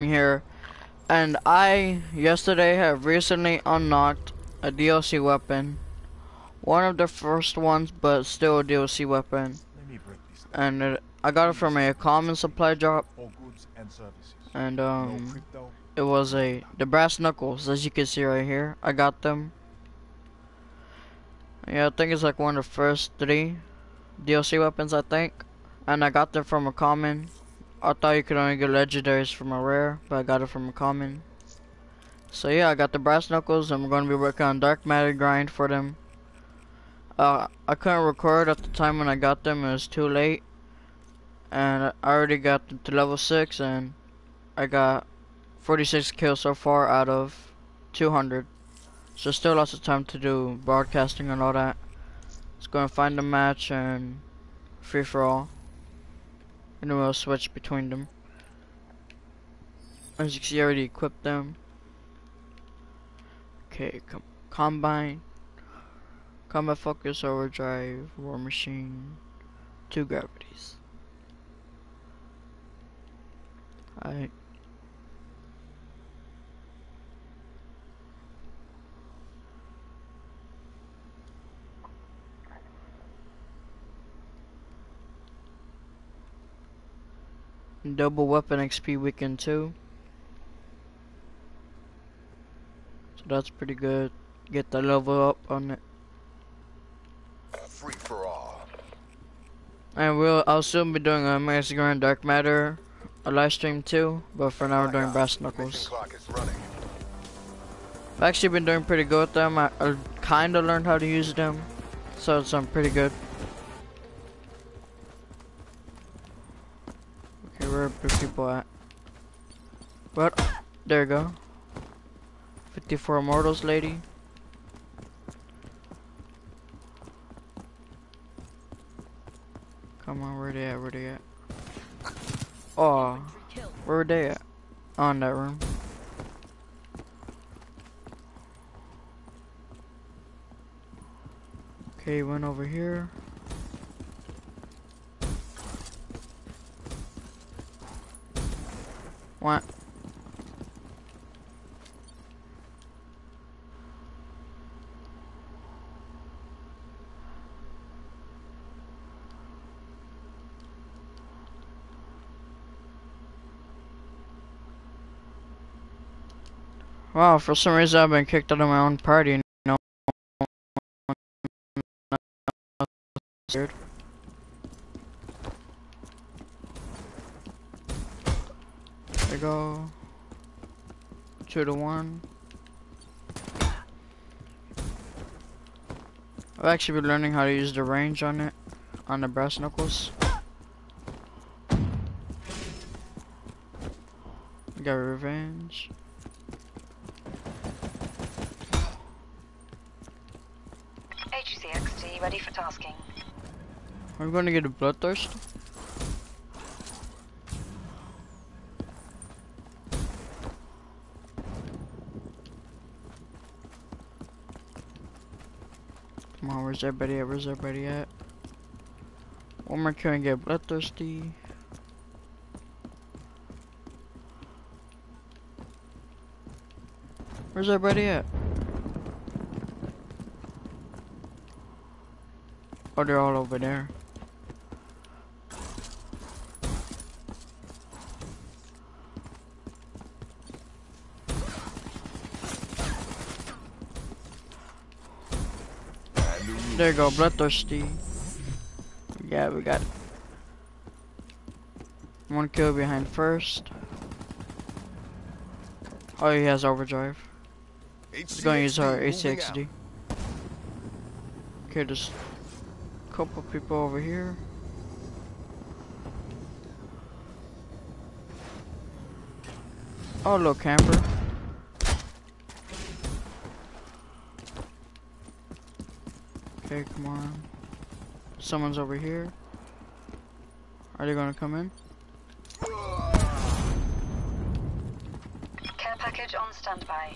here and I yesterday have recently unlocked a DLC weapon. One of the first ones but still a DLC weapon. And it, I got it from a common supply drop and um it was a the brass knuckles as you can see right here. I got them. Yeah I think it's like one of the first three DLC weapons I think. And I got them from a common I thought you could only get legendaries from a rare, but I got it from a common. So yeah, I got the brass knuckles, and we're gonna be working on dark matter grind for them. Uh, I couldn't record at the time when I got them; it was too late, and I already got them to level six, and I got 46 kills so far out of 200. So still lots of time to do broadcasting and all that. Let's go and find a match and free for all and then we'll switch between them. As you can see, I already equipped them. Okay, com combine, combat focus, overdrive, war machine, two gravities. Alright. Double weapon XP weekend too. So that's pretty good. Get the level up on it. Free for all. And we'll I'll soon be doing a Mexican Dark Matter a live stream too, but for now we're doing Brass Knuckles. I've actually been doing pretty good with them. I, I kinda learned how to use them. So it's um, pretty good. Where are people at? What? There you go. 54 immortals lady. Come on, where they at? Where they at? Oh, where are they at? On that room. Okay, went over here. What? Wow, for some reason I've been kicked out of my own party. You go. Two to one. I've actually been learning how to use the range on it, on the brass knuckles. Got revenge. HCXD ready for tasking. Are we gonna get a bloodthirst? Where's everybody at? Where's everybody at? One more kill and get bloodthirsty. Where's everybody at? Oh, they're all over there. There you go, bloodthirsty. Yeah, we got one kill behind first. Oh, he has overdrive. He's gonna use our HCXD. Okay, there's a couple people over here. Oh, look, camper. Okay, come on. Someone's over here. Are they gonna come in? Care package on standby.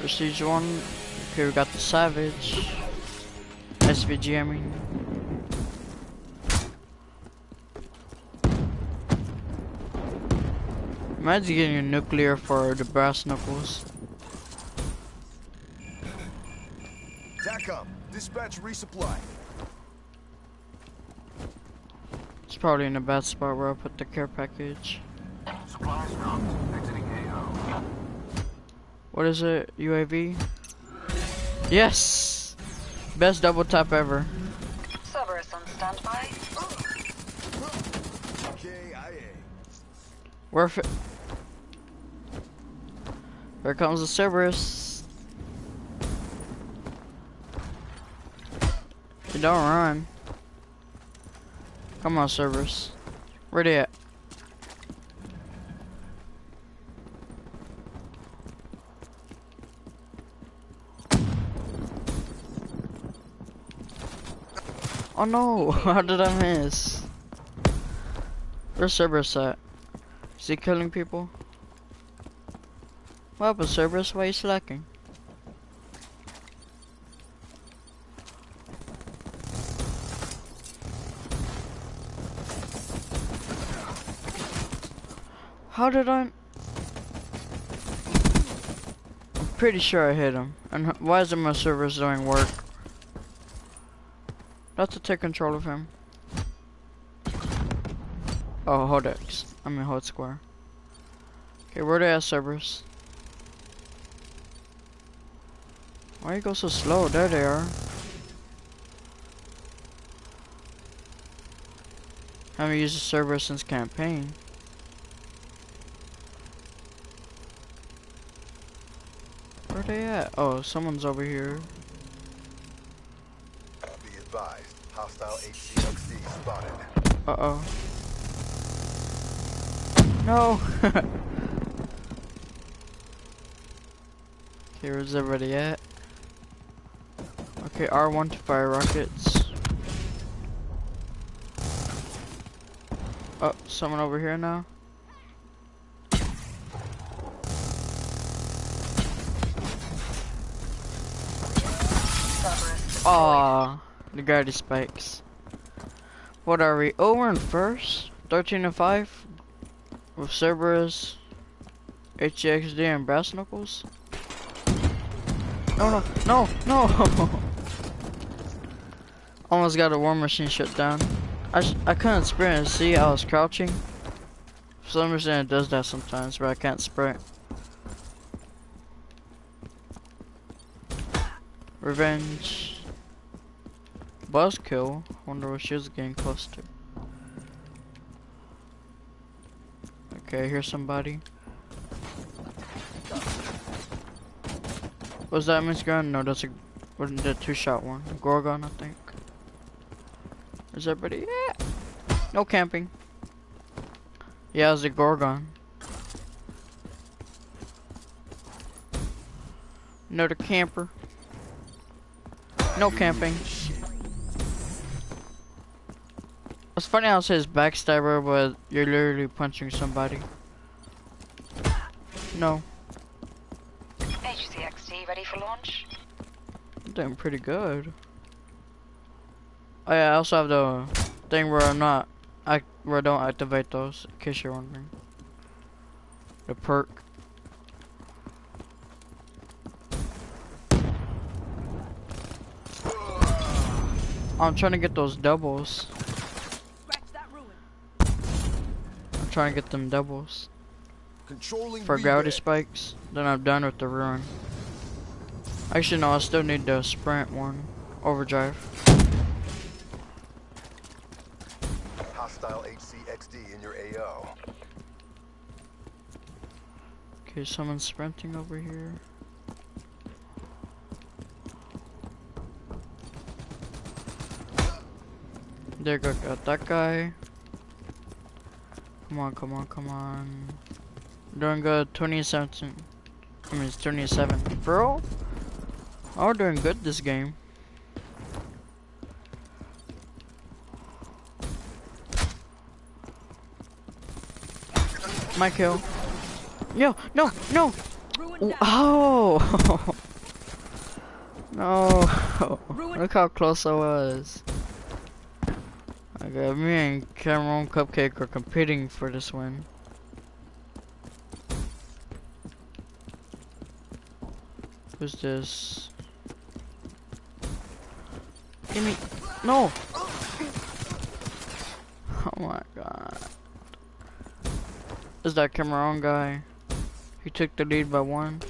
Prestige 1. Okay, we got the Savage. SVG, I mean. Imagine getting a nuclear for the brass knuckles. Dispatch resupply. It's probably in a bad spot where I put the care package. Supplies dropped. Exiting AO. What is it? UAV? Yes! Best double tap ever. Cerberus on standby. KIA. Where fi- Here comes the Cerberus. You don't run. Come on, Cerberus. Where they at? Oh no! How did I miss? Where's Cerberus at? Is he killing people? What happened, Cerberus? Why are you slacking? How did I? I'm pretty sure I hit him. And why isn't my Cerberus doing work? Not to take control of him. Oh, hold X. I mean hold square. Okay, where they at, Cerberus? Why you go so slow? There they are. Haven't used the server since campaign. Where they at? Oh, someone's over here. Be advised. Hostile spotted. Uh oh. No! okay, where's everybody at? Okay, R1 to fire rockets. Oh, someone over here now? Aw, the gravity spikes. What are we? Oh, we're in first? 13 and 5? With Cerberus, HCXD, and Brass Knuckles? Oh, no, no, no, no! Almost got a war machine shut down. I, I couldn't sprint and see I was crouching. For some reason it does that sometimes, but I can't sprint. Revenge. Buzzkill. Wonder what she was getting close to. Okay, here's somebody. Was that Miss Gun? No, that's a wasn't that two shot one. Gorgon, I think. Is everybody? Yeah. No camping. Yeah, it's a Gorgon. Another camper. No camping. It's funny how it says backstabber, but you're literally punching somebody. No, HCXD ready for launch. I'm doing pretty good. Oh yeah, I also have the thing where I'm not, I where I don't activate those, in case you're wondering. The perk. I'm trying to get those doubles. Trying to get them doubles Controlling for gravity spikes. Then I'm done with the ruin. Actually, no, I still need the sprint one. Overdrive. Hostile HCXD in your AO. Okay, someone's sprinting over here. There go got that guy. Come on, come on, come on. Doing good, 2017. I mean, it's 27. Bro? Oh, we're doing good this game. My kill. No, no, oh. no! Oh! no! Look how close I was. Okay, me and Cameron Cupcake are competing for this win. Who's this? Give me. No! Oh my god. Is that Cameron guy? He took the lead by one.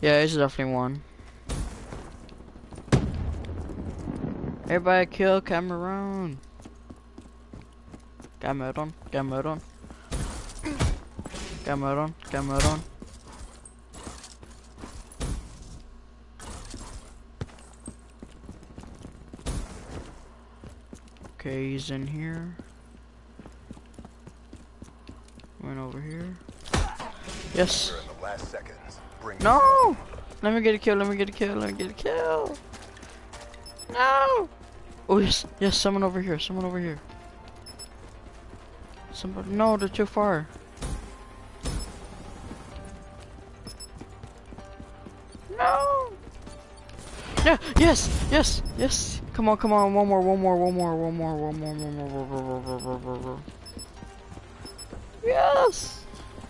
Yeah, he's definitely one. Everybody kill Cameron. Cameron, Cameron. Cameron, Cameron. Okay, he's in here. Went over here. Yes. In the last seconds. Bring No! Let me get a kill, let me get a kill, let me get a kill. No! Oh, yes, yes, someone over here, someone over here. Somebody, no, they're too far. No! Yeah, yes, yes, yes. Come on, come on, one more, one more, one more, one more, one more, one more, one more, one more, one more, one more. Yes!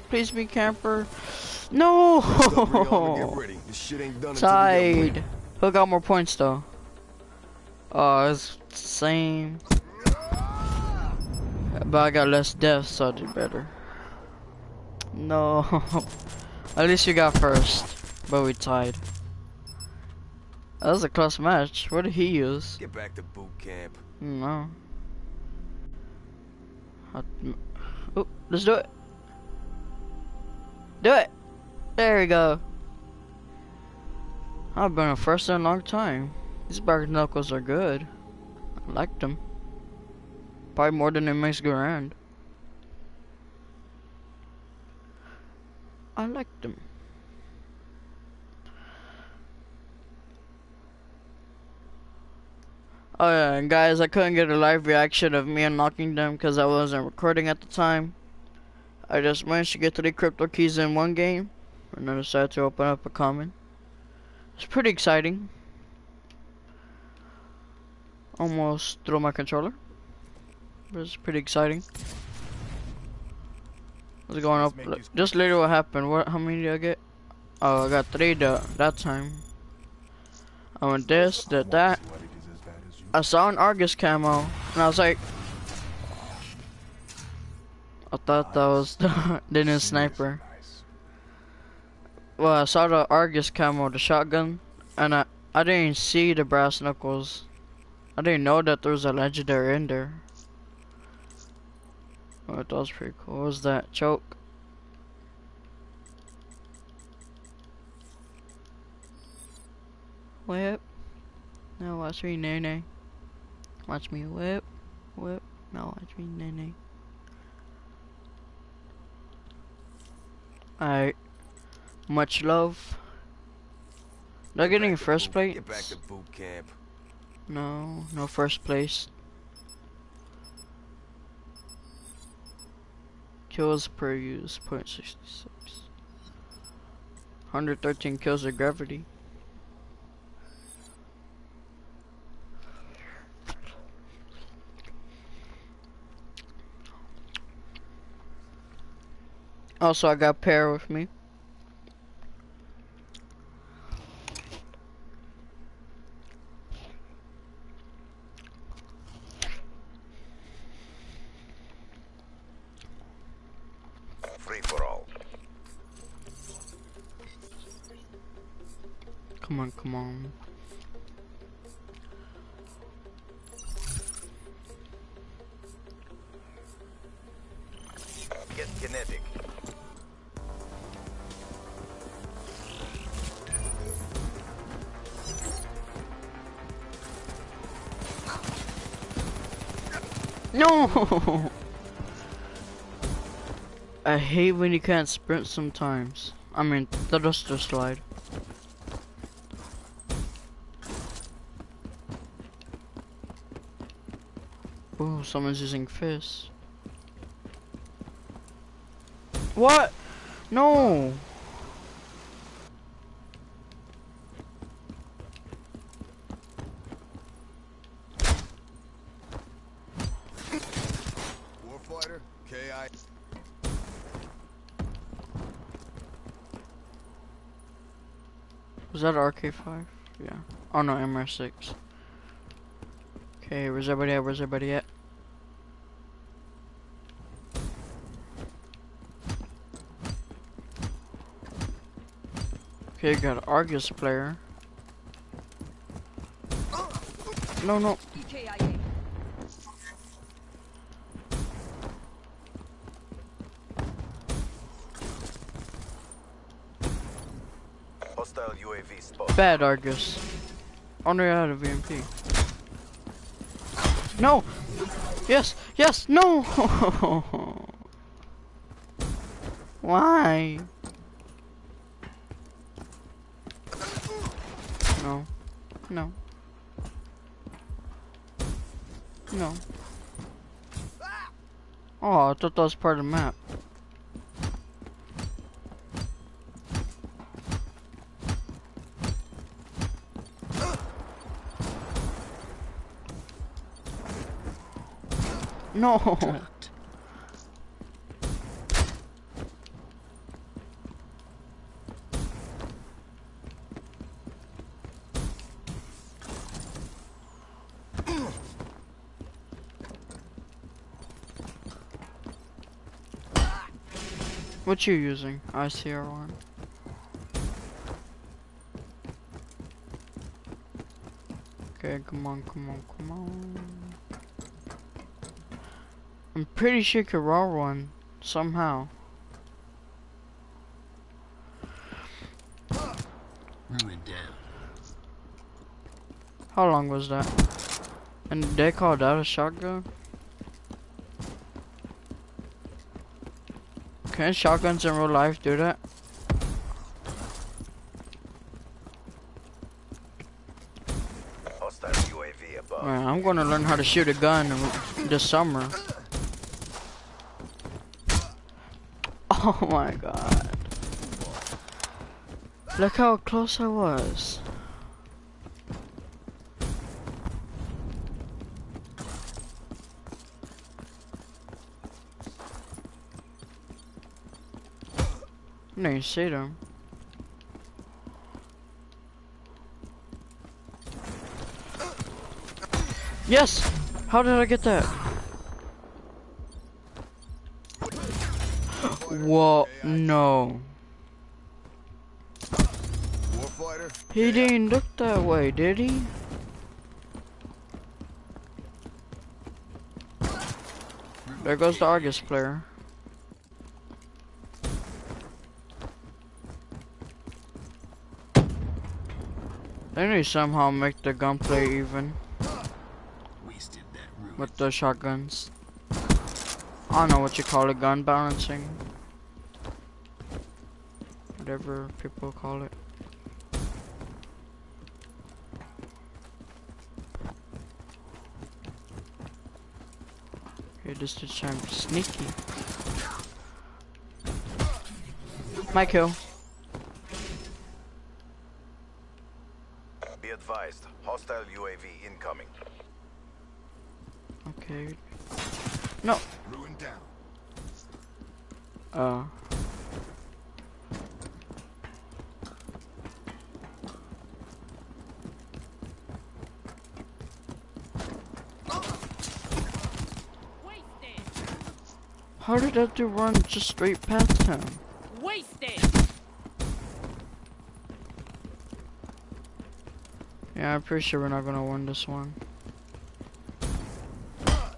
Please be camper. No! Up, Rihanna, get ready. This shit ain't done until we get Tied. rid. Who got more points though? Oh, it's the same. But I got less deaths, so I did better. No. At least you got first. But we tied. That was a close match. What did he use? Get back to boot camp. No. I- Oh, let's do it. Do it. There we go. I've been a first in a long time. These bark knuckles are good. I like them. Probably more than it makes grand. I like them. Oh yeah, and guys, I couldn't get a live reaction of me unlocking them because I wasn't recording at the time. I just managed to get three crypto keys in one game, and then decided to open up a common. It's pretty exciting. Almost threw my controller. It was pretty exciting. What's going up? Just later what happened. What? How many did I get? Oh, I got three the, that time. I went this, did that. I saw an Argus camo, and I was like, I thought that was the, new sniper. Well, I saw the Argus camo, the shotgun, and I, I didn't see the brass knuckles. I didn't know that there was a legendary in there. Oh, that was pretty cool. What was that? Choke? Whip. Now watch me nay nay. Watch me whip. Whip. Now watch me nay nay. Alright. Much love. Not getting first place? Get back to boot camp. No, no first place. Kills per use, 0.66. 113 kills of gravity. Also, I got Pear with me. Hate when you can't sprint sometimes. I mean, the duster slide. Oh, someone's using fists. What? No! Warfighter, KI. Was that RK5? Yeah. Oh no, MR6. Okay, where's everybody at? Where's everybody at? Okay, got Argus player. No, no. Hostile UAV spot. Bad Argus. You had a VMP. No! Yes! Yes! No! Why? No. No. No. Oh, I thought that was part of the map. No. What you using? ICR1. Okay, come on, come on, come on. I'm pretty sure you could roll one somehow. Ruined down. How long was that? And they called that a shotgun? Can shotguns in real life do that? Hostile UAV above. Man, I'm gonna learn how to shoot a gun this summer. Oh my god. Look how close I was. No, you see them. Yes! How did I get that? Whoa, no. Warfighter? He didn't look that way, did he? There goes the Argus player. They need somehow make the gunplay even Wasted that ruin. with the shotguns. I don't know what you call it, gun balancing. Whatever people call it. Okay, this be sneaky. My kill. Be advised. Hostile UAV incoming. Okay. Ruined down. Uh. Did that dude run just straight past him? Wasted! Yeah, I'm pretty sure we're not gonna win this one. Time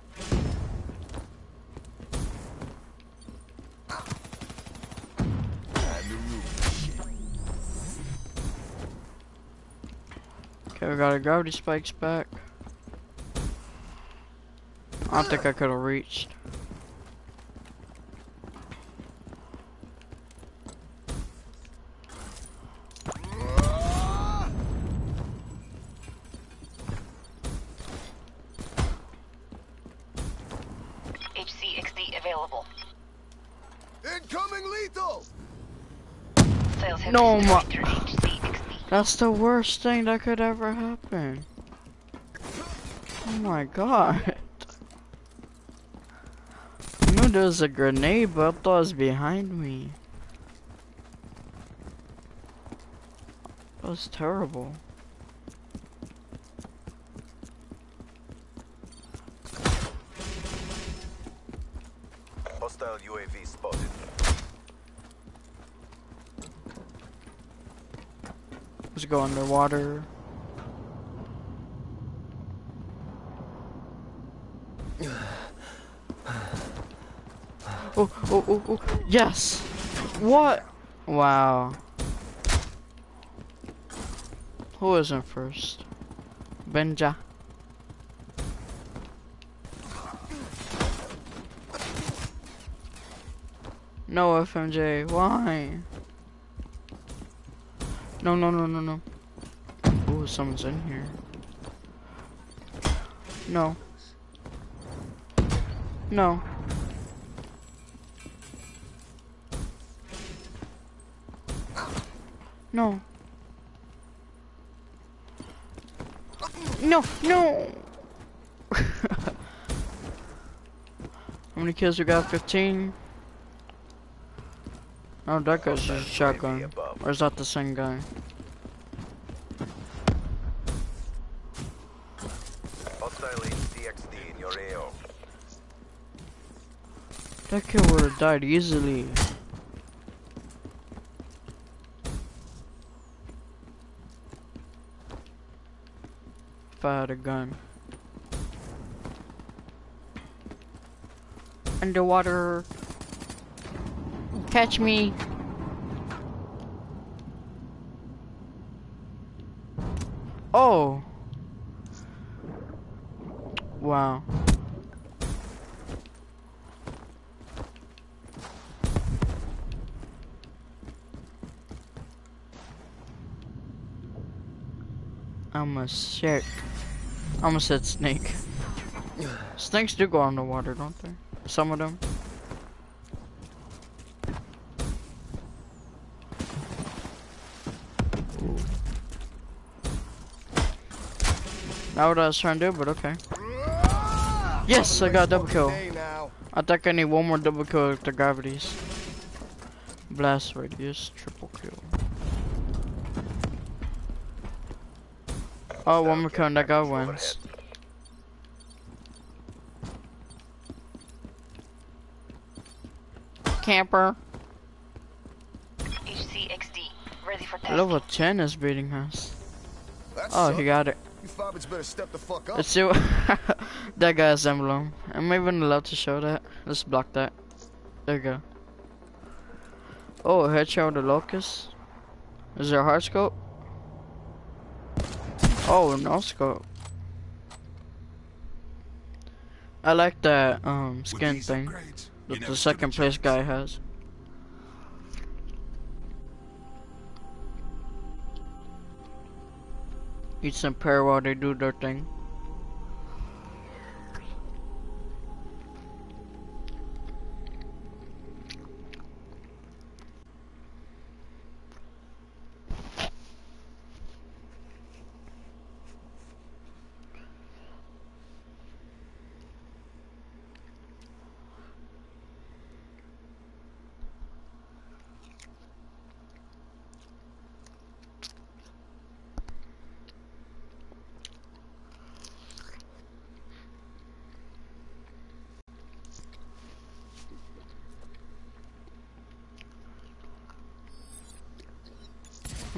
to ruin shit. Okay, we got our gravity spikes back. I don't think I could have reached. HCXD available. Incoming lethal! Sales have No, been ma- through HCXD. That's the worst thing that could ever happen. Oh my god. I knew there was a grenade, but I thought it was behind me. That was terrible. Hostile UAV spotted. Let's go underwater. Oh, oh, oh, oh, yes! What? Wow. Who is in first? Benja. No FMJ, why? No, no, no, no, no. Oh, someone's in here. No. No. No. No, no. How many kills we got? 15? Oh, that guy's a shotgun. Or is that the same guy? Hostile HCXD in your AO. That kid would have died easily. If I had a gun. Underwater. Catch me. Oh. Wow. I'm a shark. I'm a said snake. Snakes do go underwater, don't they? Some of them. Not what I was trying to do, but okay. Yes, I got double kill. I think I need one more double kill the gravities. Blast radius, triple kill. Oh, one more kill and that guy Overhead. wins. Camper. HCXD. Ready for test. Level 10 is beating us. That Oh, sucked. he got it. You fobbits better step the fuck up. Let's see what that guy's emblem. I'm I even allowed to show that? Let's block that. There you go. Oh, headshot with the locust. Is there a hard scope? Oh, no scope. I like that um skin thing upgrades, that the second place guy has. Eat some pear while they do their thing.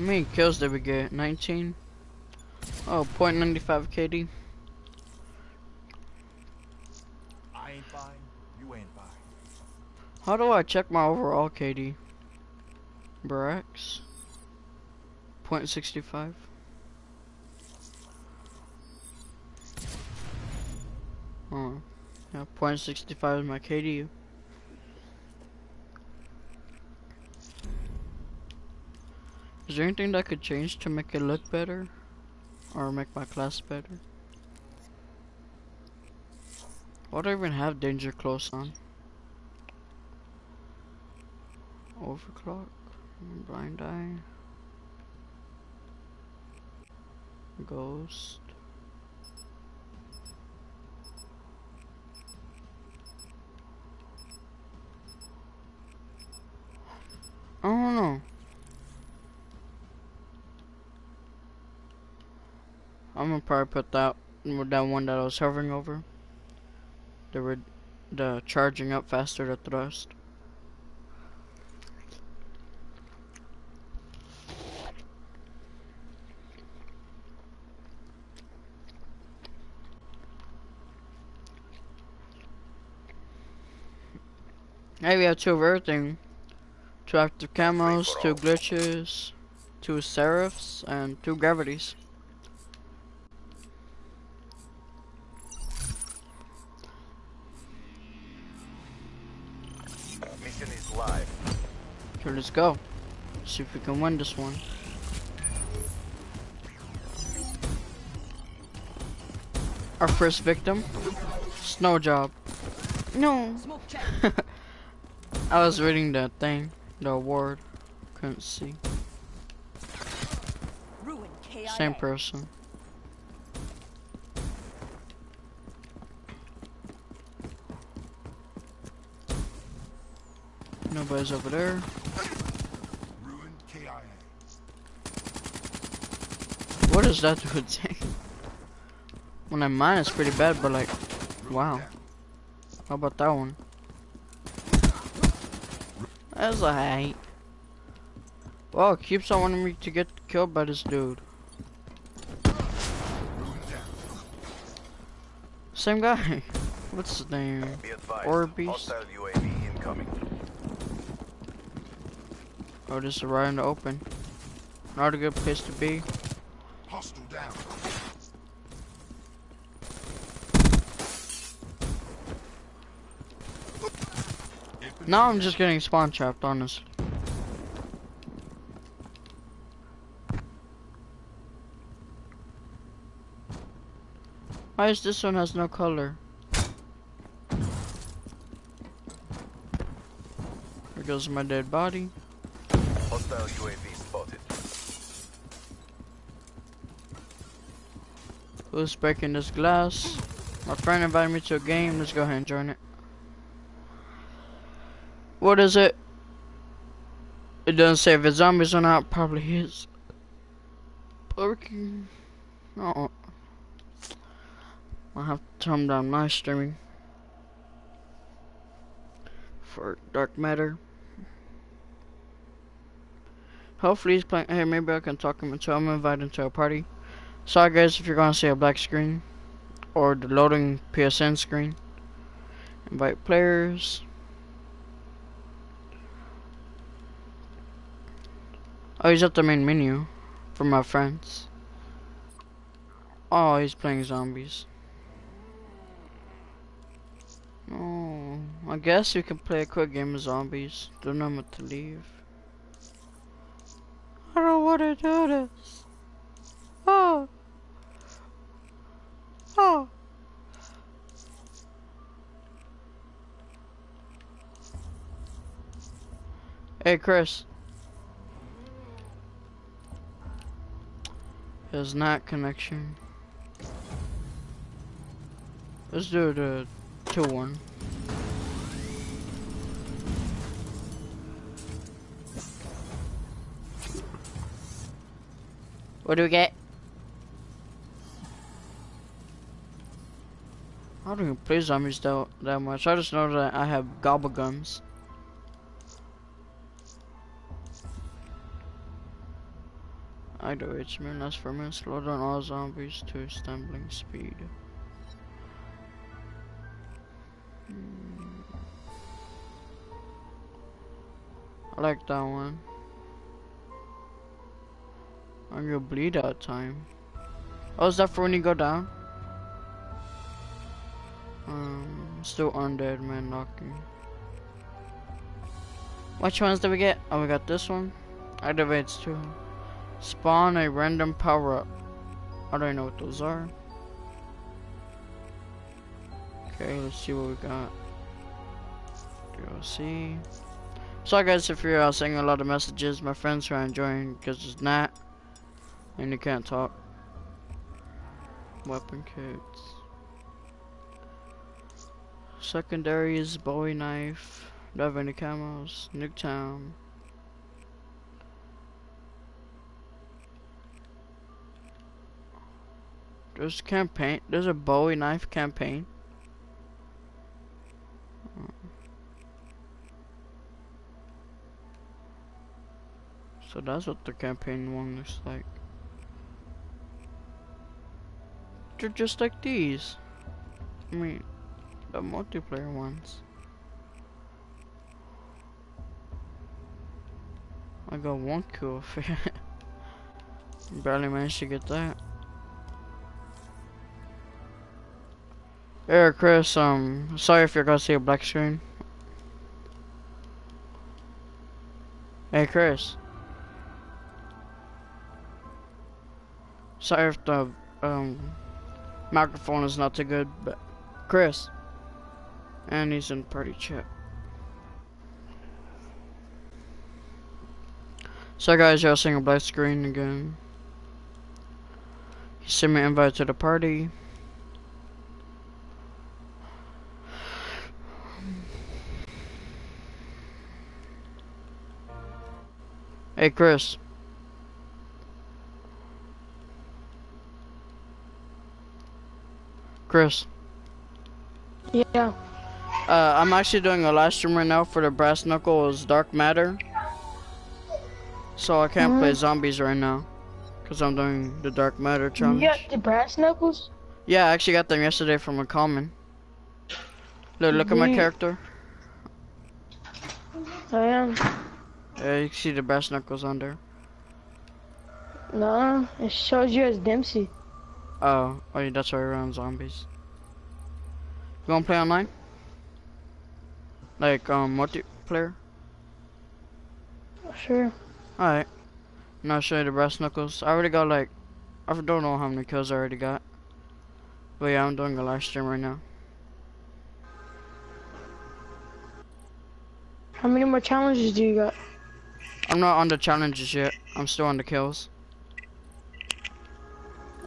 Many kills did we get? 19? Oh, 0.95 KD. I ain't buying. You ain't buying. How do I check my overall KD? Brax? 0.65? Oh, yeah, 0.65 is my KD. There anything that I could change to make it look better? Or make my class better? Why do I even have danger close on? Overclock, blind eye, ghost. I don't know. I'm gonna probably put that that one that I was hovering over. The the charging up faster the thrust. Hey, we have two of everything. Two active camos, two glitches, two seraphs, and two gravities. Okay, let's go. See if we can win this one. Our first victim, snow job. No. I was reading the thing, the award. Couldn't see. Same person. Nobody's over there. What is that dude saying? When I mine, it's pretty bad, but like, wow. How about that one? That's a height. Well, it keeps on wanting me to get killed by this dude. Same guy. What's his name? Be advised. Or beast. Hostile UAV incoming. Oh, this is right in the open. Not a good place to be. Hostile down. Now I'm just getting spawn trapped, honestly. Why is this one has no color? There goes my dead body. Hostile UAV spotted. Who's breaking this glass? My friend invited me to a game. Let's go ahead and join it. What is it? It doesn't say if it's zombies or not. Probably is. Parking. Oh. I'll have to turn down my streaming. For dark matter. Hopefully he's playing. Hey, maybe I can talk him into. I'm invited to a party. Sorry guys if you're gonna see a black screen or the loading PSN screen. Invite players. Oh, he's at the main menu for my friends. Oh, he's playing zombies. Oh, I guess we can play a quick game of zombies. Don't know what to leave. I don't want to do this. Oh. Oh. Hey, Chris. There's not connection. Let's do the uh, 2-1. What do we get? I don't even play zombies that, that much. I just know that I have GobbleGums. I do H minutes for minute. Slow down all zombies to stumbling speed. Hmm. I like that one. On your bleed out time. Oh, is that for when you go down? Um, still undead man knocking. Which ones did we get? Oh, we got this one. Activates too. Spawn a random power up. I don't know what those are. Okay, let's see what we got. DLC. Sorry guys if you're uh, sending a lot of messages. My friends are enjoying because it's not. And you can't talk. Weapon kits. Secondary is Bowie knife. Do I have any camos? Nuketown. There's a campaign. There's a Bowie knife campaign. So that's what the campaign one looks like. They're just like these. I mean, the multiplayer ones. I got one kill for Barely managed to get that. Hey Chris, um, sorry if you're gonna see a black screen. Hey Chris. Sorry if the um microphone is not too good, but Chris. And he's in party chat. So guys, y'all seeing a black screen again. He sent me an invite to the party. Hey Chris. Chris. Yeah. Uh, I'm actually doing a live stream right now for the Brass Knuckles Dark Matter. So I can't play zombies right now. Because I'm doing the Dark Matter challenge. You got the brass knuckles? Yeah, I actually got them yesterday from a common. Look, look at my character. I am. Yeah, you can see the Brass Knuckles on there. No, it shows you as Dempsey. Oh, oh yeah, that's why we're on zombies. You wanna play online? Like, um, multiplayer? Sure. Alright. And I'll show you the brass knuckles. I already got like, I don't know how many kills I already got. But yeah, I'm doing a live stream right now. How many more challenges do you got? I'm not on the challenges yet. I'm still on the kills.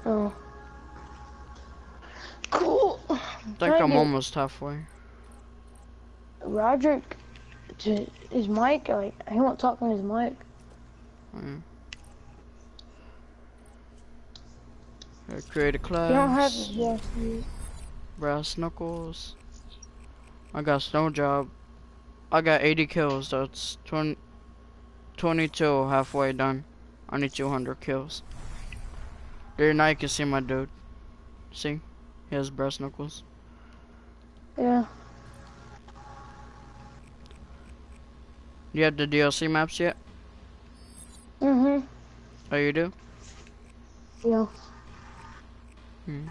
Oh. Cool. I think Trying I'm to- almost halfway. Roderick, to his mic, like, he won't talk on his mic. Mm. Okay, create a class. You don't have yeah. Brass knuckles. I got snow job. I got 80 kills. That's 20, 22 halfway done. I need 200 kills. There now you can see my dude. See? He has brass knuckles. Yeah. You have the DLC maps yet? Mhm. Oh, you do? Yeah. Hmm.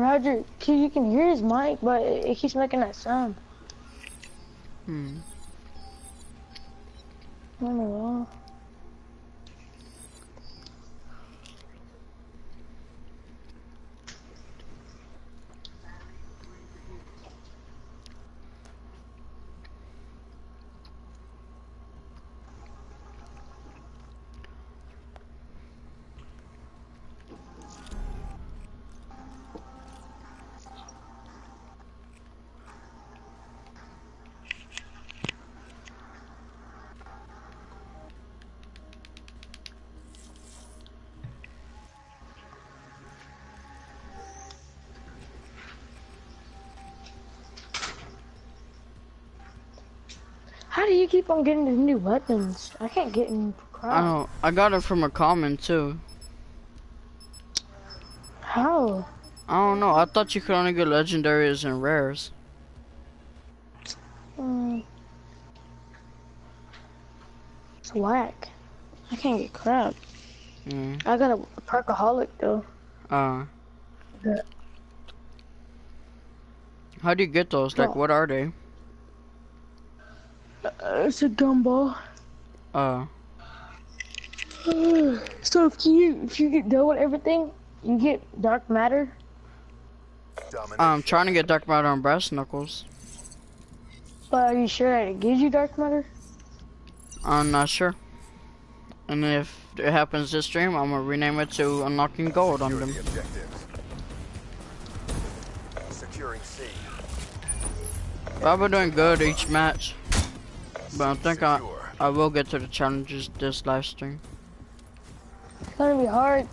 Roger, Q, you can hear his mic, but it, it keeps making that sound. Hmm. I don't know keep on getting the new weapons? I can't get any crap. I know. I got it from a common too. How? I don't know. I thought you could only get legendaries and rares. Mm. It's whack. I can't get crap. Mm. I got a, a perkaholic though. Uh. Yeah. How do you get those? Like, what are they? Uh, it's a gumball. Uh. so if you if you get done with everything, you get dark matter. Domination. I'm trying to get Dark Matter on Brass Knuckles. But are you sure that it gives you dark matter? I'm not sure. And if it happens this stream, I'm gonna rename it to Unlocking Gold on Secure them. the objectives. Securing C. I've been doing good each match, but I think I I will get to the challenges this live stream. It's gonna be hard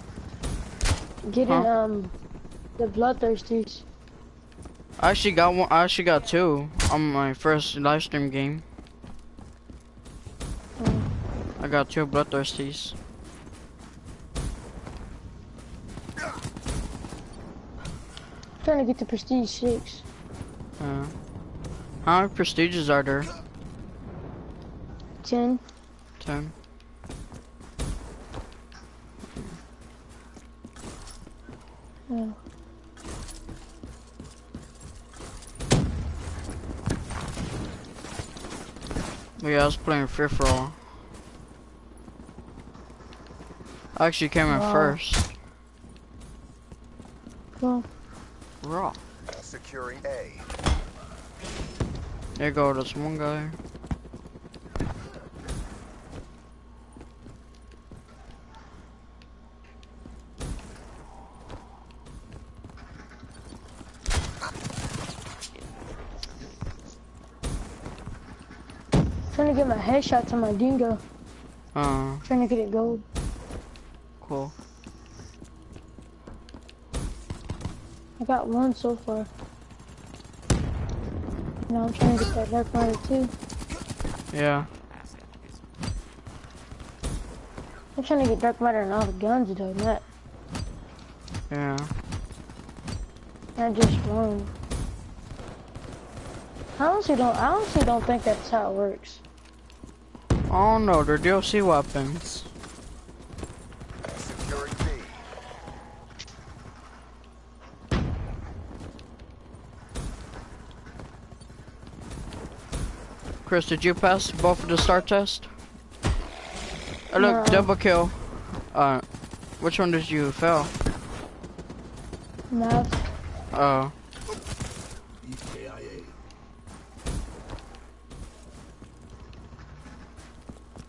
getting Huh? um the bloodthirsties. I actually got one. I actually got two on my first live stream game. Mm. I got two bloodthirsties. trying to get to prestige six. Uh, how many prestiges are there? Ten. Ten. Yeah. Oh, yeah, I was playing free for all. I actually came in first. Cool. Raw. Securing A. There you go, this one guy. Trying to get my headshot to my dingo. Uh, Trying to get it gold. cool. I got one so far. Now I'm trying to get that dark matter too. Yeah. I'm trying to get dark matter and all the guns though, not Yeah. not just one. I honestly don't. I honestly don't think that's how it works. Oh no, they're DLC weapons. Chris, did you pass both of the start test? Oh, look, No. double kill. Uh, which one did you fail? Nav. Oh, EKIA.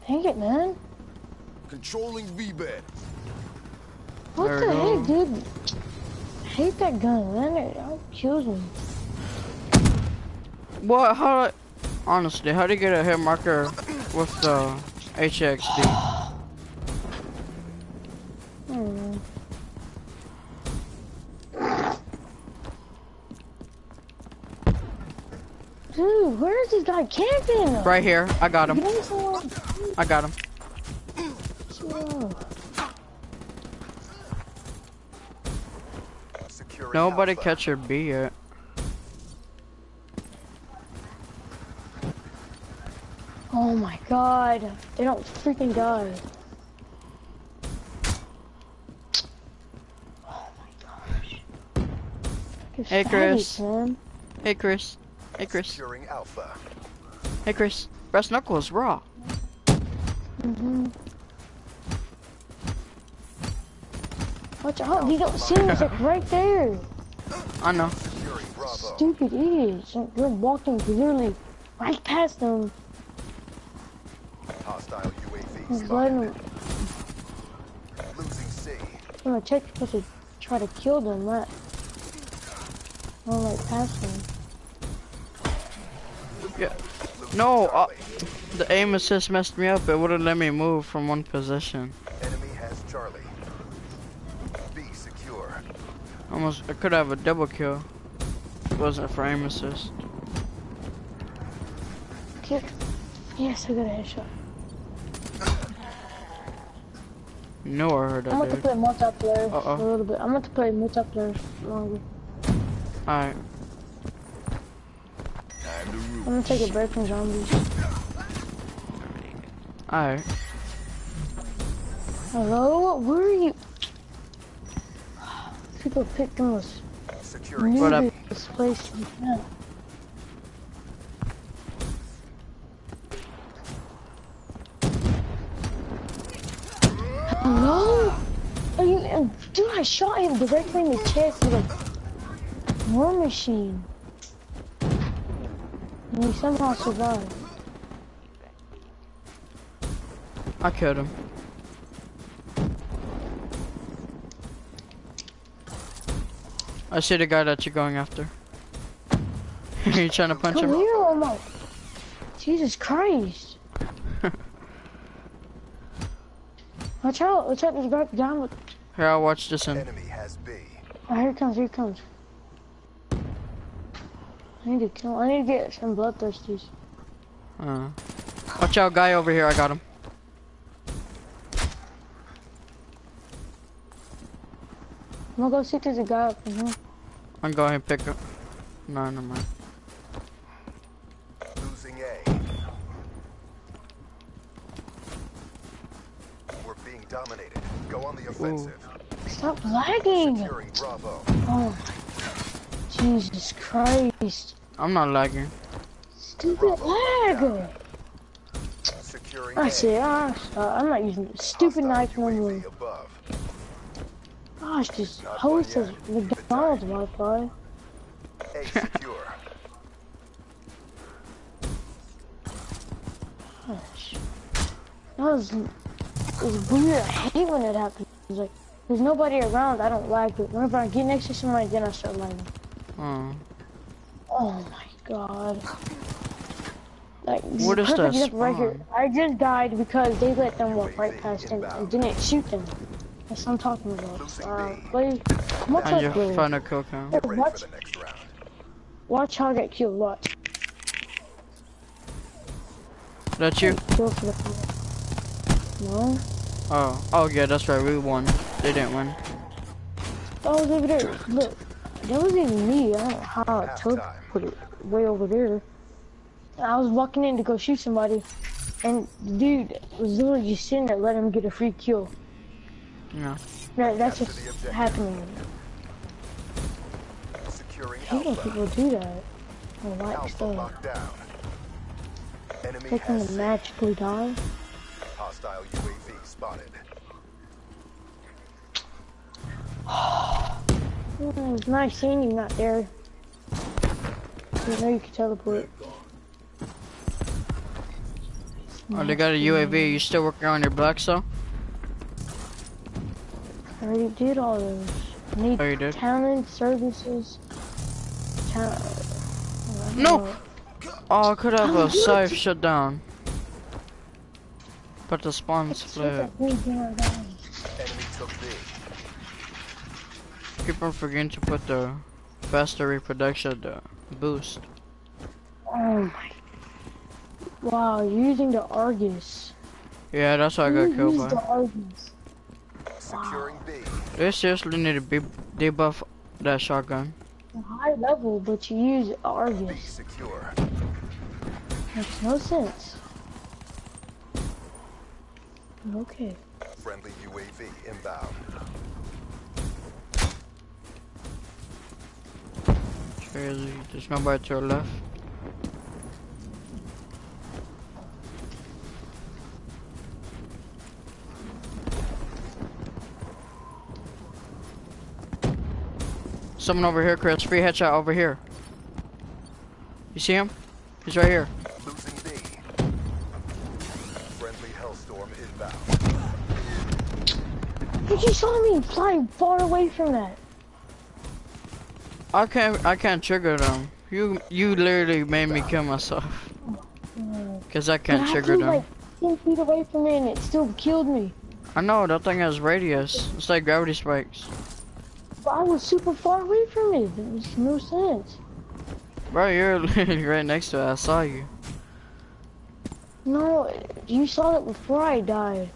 Dang it, man. Controlling V-bed. What There the heck, dude? I hate that gun, man. It it kills me. what? How? Honestly, how do you get a hit marker with the HCXD? I don't know. Dude, where is this guy camping? Right here, I got him. I got him. Chill. Nobody Alpha. catch your B yet. Oh my god. They don't freaking die. Oh my gosh. Hey, Chris. Hey, Chris. Hey, Chris. Securing Alpha. Hey, Chris. Brass knuckles raw. Mm-hmm. Watch out, you don't see him, it's like right there. I know. Stupid idiots. You're walking literally right past them. Hostile UAV Just letting spotted. them, Losing C. I'm gonna check supposed to try to kill them, not run right past them. Yeah. No, uh, the aim assist messed me up. It wouldn't let me move from one position. Enemy has Charlie. B secure. Almost, I could have a double kill. If it wasn't for aim assist. Okay. Yes, I got a headshot. No, I heard I'm that, about to play multiplayer Uh-oh. for a little bit. I'm about to play multiplayer longer. Alright. Time to root. I'm gonna take a break from zombies. Alright. Hello? Where are you? People picked the most Securing What up? newest place you can. Hello? Are you, uh, dude, I shot him directly in the chest with a war machine. And he somehow survived. I killed him. I see the guy that you're going after. Are you trying to punch Come him? here, oh Omar. Jesus Christ. Watch out, watch out, there's a guy down with... Here, I'll watch this in. Enemy has B. Oh, here it comes, here it comes. I need to kill, I need to get some bloodthirsties. Uh, watch out, guy over here. I got him. I'm gonna go see if there's a guy up in here. I'm going and pick up. No, never mind. Losing A. We're being dominated. Go on the offensive. Stop lagging! Securing Bravo. Oh, Jesus Christ. I'm not lagging. Stupid lag! Securing I A. see, ah. I'm not using the stupid Hostile knife no UAV more. above. Gosh, this host is McDonald's Wi-Fi. A secure. Gosh. That was, was weird. I hate when it happens. It's like, there's nobody around, I don't lag, but whenever I get next to somebody, then I start lagging. Uh, Oh my god. Like, What is perfect right here. I just died because they let them walk right past him and didn't shoot them. That's what I'm talking about. Uh, play. What's and up, you bro? find a kill count. Hey, watch, the next round. watch how I get killed. Watch. That you? Kill for the No. Oh, oh yeah, that's right. We won. They didn't win. Oh, was over there. Look, that wasn't even me. I don't know how I took Halftime. put it way over there. I was walking in to go shoot somebody, and the dude was literally just sitting there, let him get a free kill. Yeah. That, that's Capture what's happening. Securing I hate when Alpha. people do that. I like Alpha stuff. locked down. Enemy Taking has to C. magically die. Hostile UAV spotted. Mm, it was nice seeing you not there. You know you can teleport. Oh, they got a UAV. Are You still working on your black cell? I already did all those. I need Oh, you did? talent services. Ta- No! Oh, I could have Oh, a look. safe shut down. But the spawn's It's flip. like we do our guys. Enemy took B. Keep on forgetting to put the faster reproduction the boost. Oh my. Wow, you're using the Argus. Yeah, that's how I got killed used the by. Argus. Securing B. They seriously need to be debuff that shotgun. High level, but you use B Argus. secure. Makes no sense. Okay. Friendly UAV inbound. Crazy. There's nobody to our left. Someone over here, Chris. Free headshot over here. You see him? He's right here. Losing B. Friendly Hellstorm inbound. But you saw me flying far away from that. I can't. I can't trigger them. You. You literally made me kill myself. Mm. Cause I can't I trigger them. like 10 feet away from it and it still killed me. I know that thing has radius. It's like gravity spikes. But I was super far away from it. It makes no sense. Bro, you're literally right next to it. I saw you. No, you saw it before I died.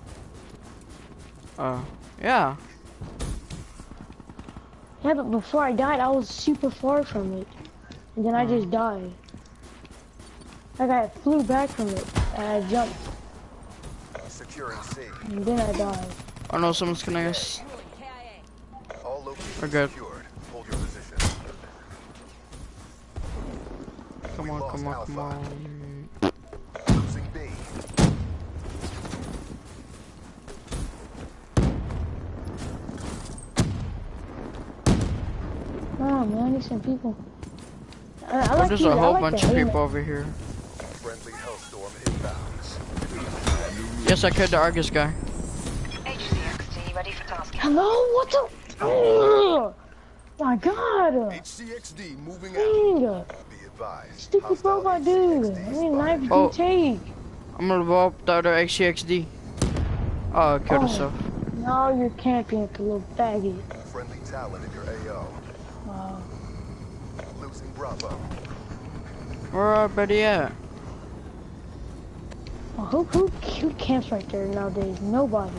Oh, yeah. Yeah, but before I died, I was super far from it. And then I just mm. died. Like I flew back from it and I jumped Securing C. and then I died. Oh no, someone's connecting us. All locations We're good. secured. Hold your position. Come on, come on, come on. Losing B. Oh man, I need some people. I, I Oh, like there's these- a I whole like bunch of Haymaker. people over here. Friendly Hellstorm inbound. Yes, I killed the Argus guy. HCXD ready for tasking. Hello? What the? Ugh. My God. HCXD moving out. Dang. Be advised. Stupid hostile robot dude. I HCXD mean, knife spotted. Oh. can take. I'm gonna blow up the other HCXD. Oh, it killed Oh. itself. Now you're camping like a little faggot. Friendly Talon in your AO. Wow. Losing Bravo. Where everybody at? Well, who, who, who camps right there nowadays? Nobody.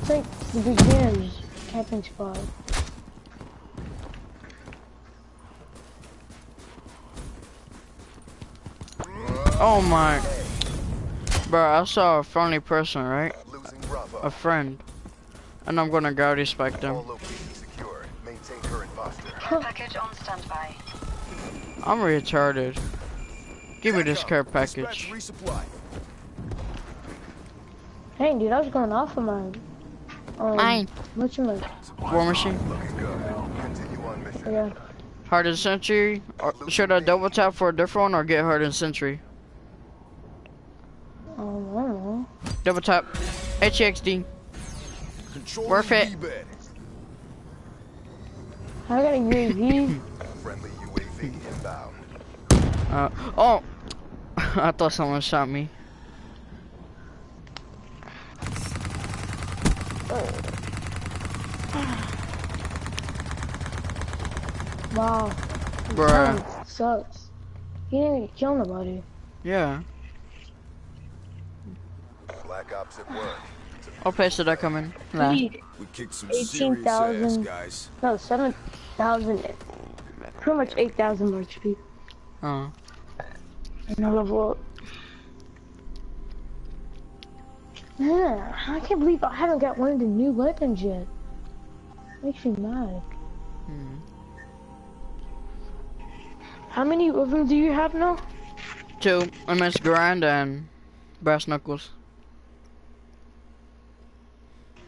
It's like the beginners camping spot. Oh my. Bro, I saw a friendly person, right? A friend. And I'm gonna gravity spike them. Posture. Package on standby. I'm retarded. Give me this care package. resupply. Hey, dude, I was going off of my. Um, Mine. What's your War machine. Looking good. Continue on mission. Yeah. Hardened Sentry. Or should I double tap for a different one or get Hardened Sentry? Um, I don't know. Double tap. HCXD. Controlling Worth it. V-bed. I got a UAV. Friendly UAV inbound. Uh, oh! I thought someone shot me. wow. Bruh. Sucks. You didn't even kill nobody. Yeah. Black Ops at work. What place did I come in? Nah. He- We kicked some serious ass, 18,000. guys. No, 7,000. Pretty much 8,000 more HP. Uh, And I level up. Yeah, I can't believe I haven't got one of the new weapons yet. Makes me mad. hmm. How many of them do you have now? Two. Immense Grind and Brass Knuckles.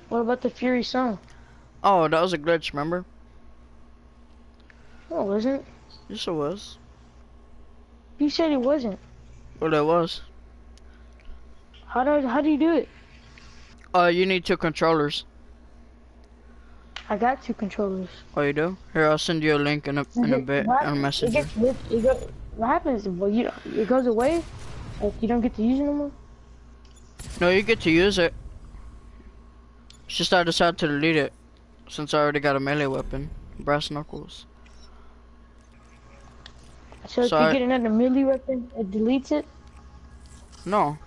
What about the Fury Song? Oh, that was a glitch, remember? Oh, it wasn't. Yes, it was. You said it wasn't. Well, it was. How do how do you do it? Uh, you need two controllers. I got two controllers. Oh, you do? Here, I'll send you a link in a, in a bit What? on It gets. It go, what happens? Well, you it goes away. Like you don't get to use it anymore. No, you get to use it. It's just I decided to delete it. Since I already got a melee weapon. Brass Knuckles. So if you I- get another melee weapon, it deletes it. No.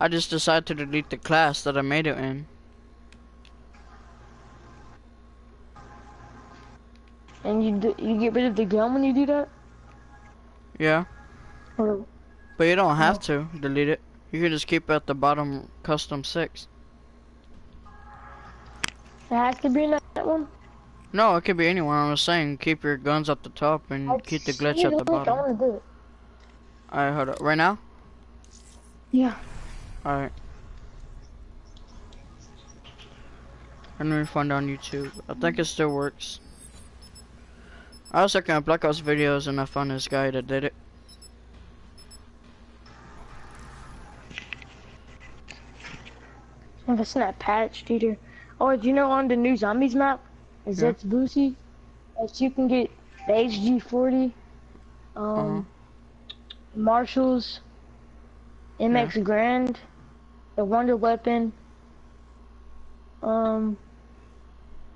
I just decided to delete the class that I made it in. And you do, you get rid of the gun when you do that. Yeah. Or But you don't have to delete it. You can just keep it at the bottom custom six. It has to be in that, that one. No, it could be anywhere. I was saying keep your guns at the top and I'll keep the glitch at the bottom. I bottom. want to do it. Alright, hold up. Right now? Yeah. Alright. Let me find on YouTube. I think it still works. I was looking at Black Ops videos and I found this guy that did it. If it's not patch, Dieter. Oh, do you know on the new zombies map, is Yeah. that's Boosie, that you can get the HG40, um, Uh-huh. Marshalls, MX Garand, the Wonder Weapon, um,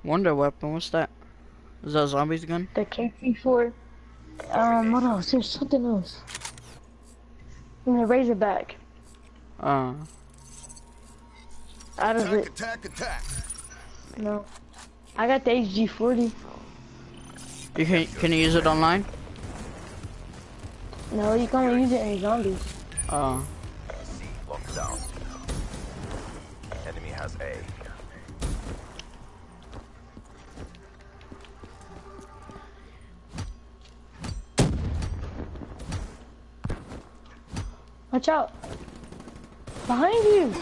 Wonder Weapon, what's that? Is that a zombie's gun? the KP4, um, what else? There's something else. And the Razorback. Uh, Out of Attack, it, attack, attack. No. I got the HG40. you can can you use it online? No, you can't use it in zombies. Uh, C locked down. Enemy has A. Watch out. Behind you.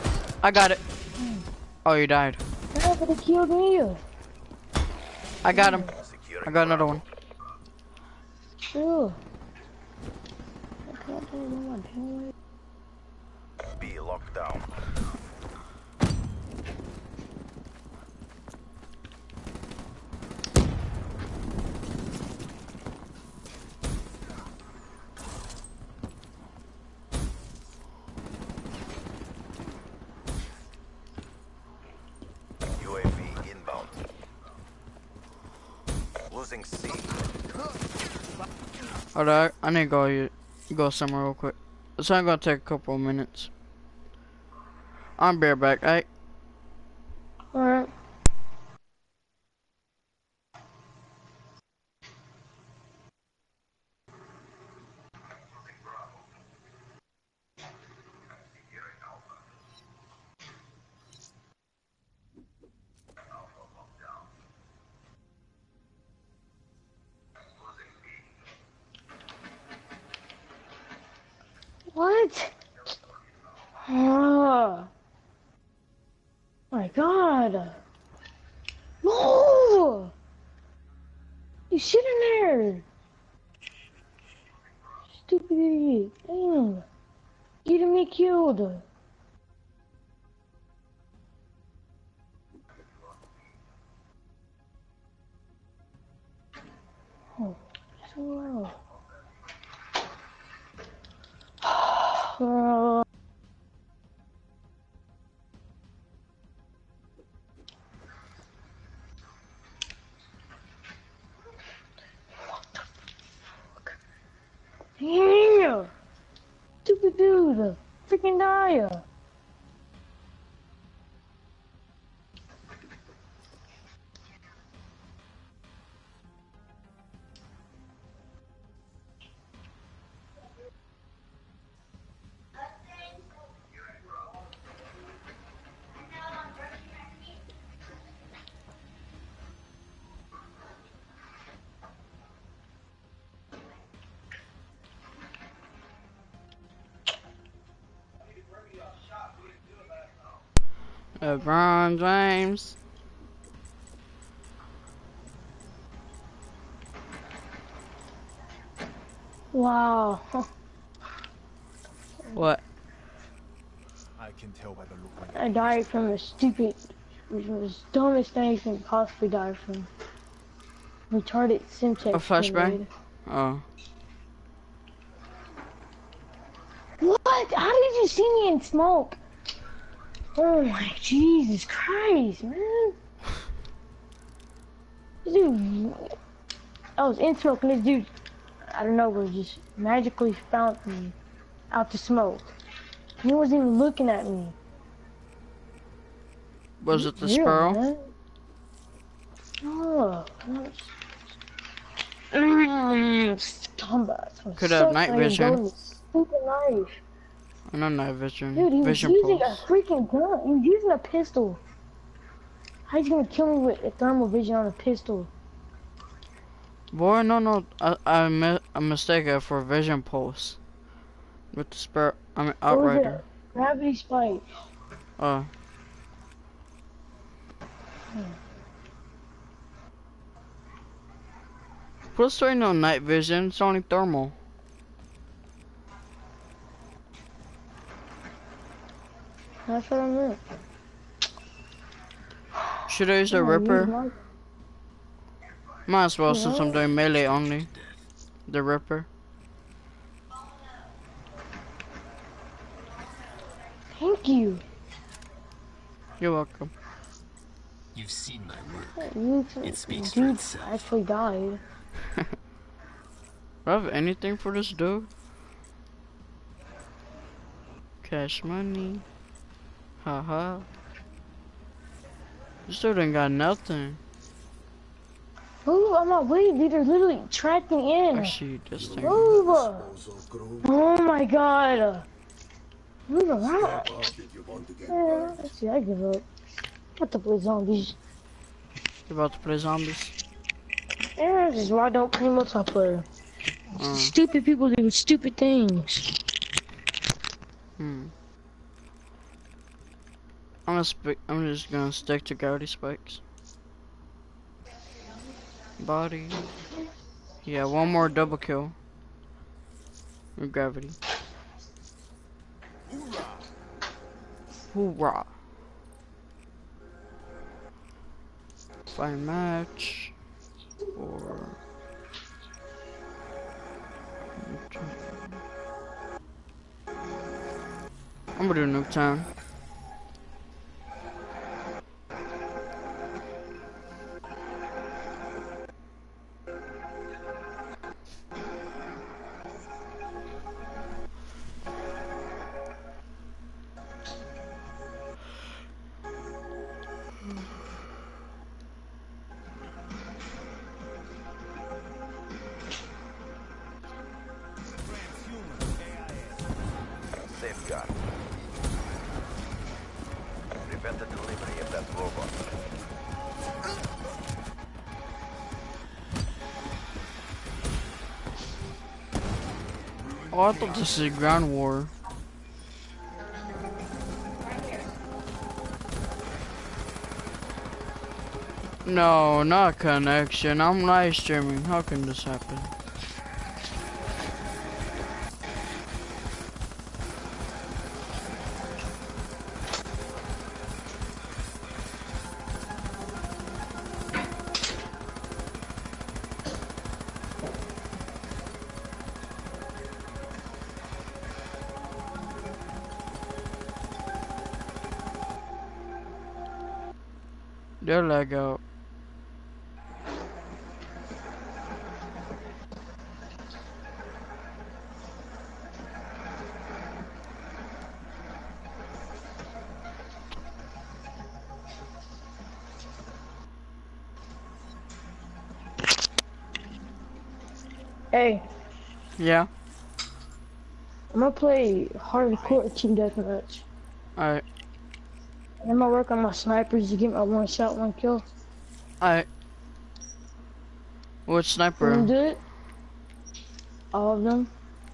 I got it. Oh, you died. No, but it killed me. I got him. I got another one. Chill. I can't do it on my damn way. B locked down. UAV inbound. Losing C. Alright, I need to go go somewhere real quick. It's only gonna take a couple of minutes. I'm right back, alright? Alright. What? Oh. My god. No! You sit in there. Stupid idiot. Damn. Getting me killed. Oh, so loud. Girl. Yeah! Stupid dude! Freaking die! LeBron James. Wow. What? I can tell by the look I died from a stupid, which was dumbest thing you can possibly die from. Retarded Semtex. A flashbang? kid. Oh. What? How did you see me in smoke? Oh my Jesus Christ, man. This dude, I was in smoke and this dude, I don't know, was just magically found me out the smoke. He wasn't even looking at me. Was it the Real, sparrow? man. Oh, mm, scumbag. Could have night vision. Stupid knife. I know vision. Dude, he was vision using pulse. a freaking gun. He was using a pistol. How's he gonna kill me with a thermal vision on a pistol? Boy, no, no, I, I, mi I mistaken it for vision pulse. With the sparrow, I mean outrider. Gravity spike. Oh. Hmm. Plus, there ain't no night vision. It's only thermal. That's what I meant. Should I use the I'm gonna use Ripper? Might as well since I'm doing melee only. The Ripper. Thank you. You're welcome. You've seen my work. You It speaks for dude itself. actually died. Do I have anything for this dude? Cash money. Haha. This dude ain't got nothing. Move on my way, dude. They're literally tracking me in. Actually, this thing. Move. Group. Oh my god. Move around. Step up if you want to get Yeah, let's see, I give up. What the play zombies? You about to play zombies? Yeah, this is why I don't play multiplayer. Uh, Stupid people do stupid things. hmm. I'm gonna I'm just gonna stick to gravity spikes. Body. Yeah, one more double kill. With gravity. Hoorah. Fine match. Or. I'm gonna do Nuketown. Safeguard. I thought this is ground war. No, not connection. I'm live streaming. How can this happen? Hey, Yeah. I'm gonna play hardcore team deathmatch. Alright. I'm gonna work on my snipers to get my one shot, one kill. Alright. What You sniper? do it? All of them.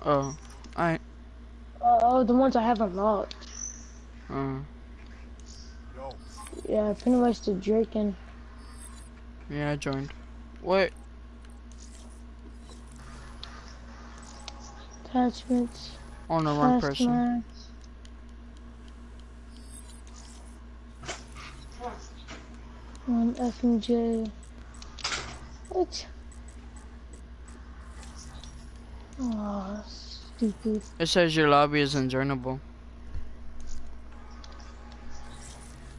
Oh. Alright. Uh, oh, the ones I have unlocked. Uh. Yo, Yeah, pretty much the Drake and Yeah, I joined. Wait. Attachments. On the wrong person. Max. One FMJ. What? Oh, stupid. It says your lobby is unjoinable.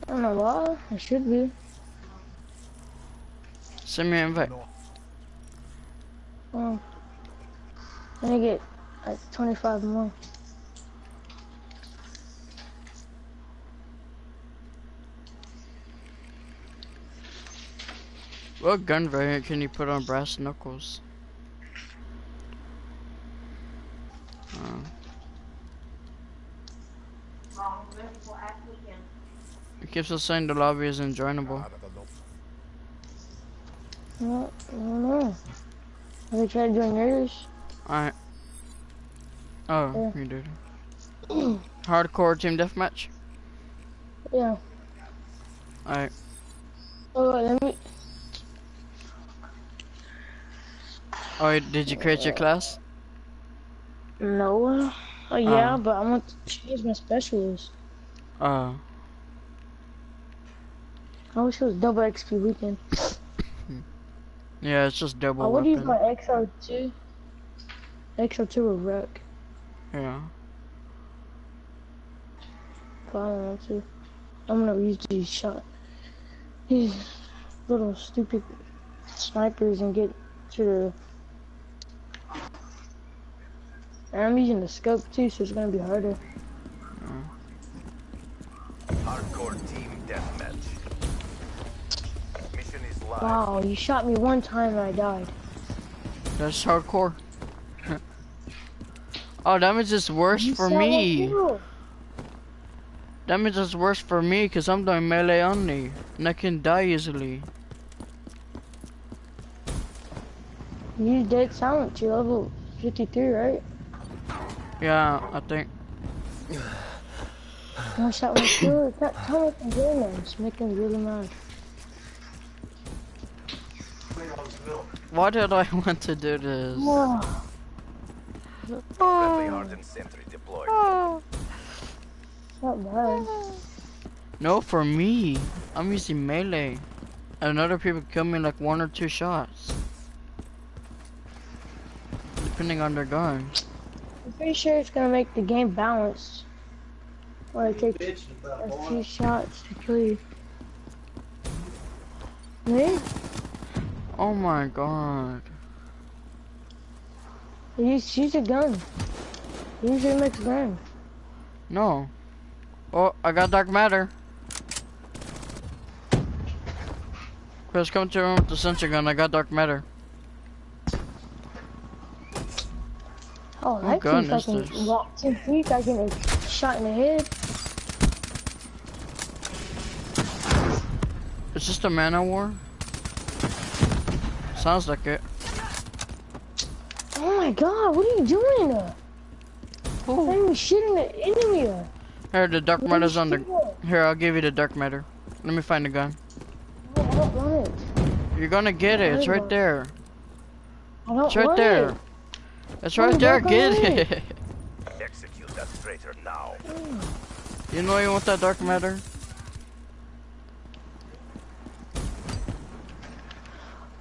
I don't know why. It should be. Send me an invite. no. Um, let me get like 25 more. What gun variant can you put on brass knuckles? Uh, it keeps us saying the lobby is unjoinable. Out of the loop. No, I don't know. Have you tried doing yours? Alright. Oh, Yeah. you did. Hardcore team deathmatch? Yeah. Alright. Oh, let me. Oh, did you create your class? No. Oh, yeah, Oh. but I want to change my specialist. Uh, I wish it was double XP weekend. yeah, it's just double I would use my XR2. XR2 will wreck. Yeah. But I don't want to. I'm gonna use these shot. These little stupid snipers and get to the. And I'm using the scope too, so it's gonna be harder. Hardcore team deathmatch. Mission is live. Wow, you shot me one time and I died. That's hardcore. Oh, that means it's worse You for me. That means it's worse for me because I'm doing melee only. And I can die easily. You dead silent. You're level 53, right? Yeah, I think. One shot, one kill. Tell tell me if I'm. It's making really mad. Why did I want to do this? Oh, Friendly hardened sentry deployed. not bad. No, for me. I'm using melee. And other people kill me like one or two shots. Depending on their gun. I'm pretty sure it's gonna make the game balanced. Or it takes a few shots to kill you. Me? Oh my god. Use, use a gun. Use your mixed gun. No. Oh, I got dark matter. Chris, come to the room with the sensor gun. I got dark matter. Oh, What that gun keeps I can this? walk ten feet, I get a shot in the head. Is this the Man-O-War? Sounds like it. Oh my god, what are you doing? I'm Ooh. even shooting the enemy. Here, the dark What are matter's on the. shooting? Here, I'll give you the dark matter. Let me find the gun. I don't want it. You're gonna get it. It's right there. I don't It's right want there. it. It's right there. Get matter. it. Execute that traitor now. You know you want that dark matter?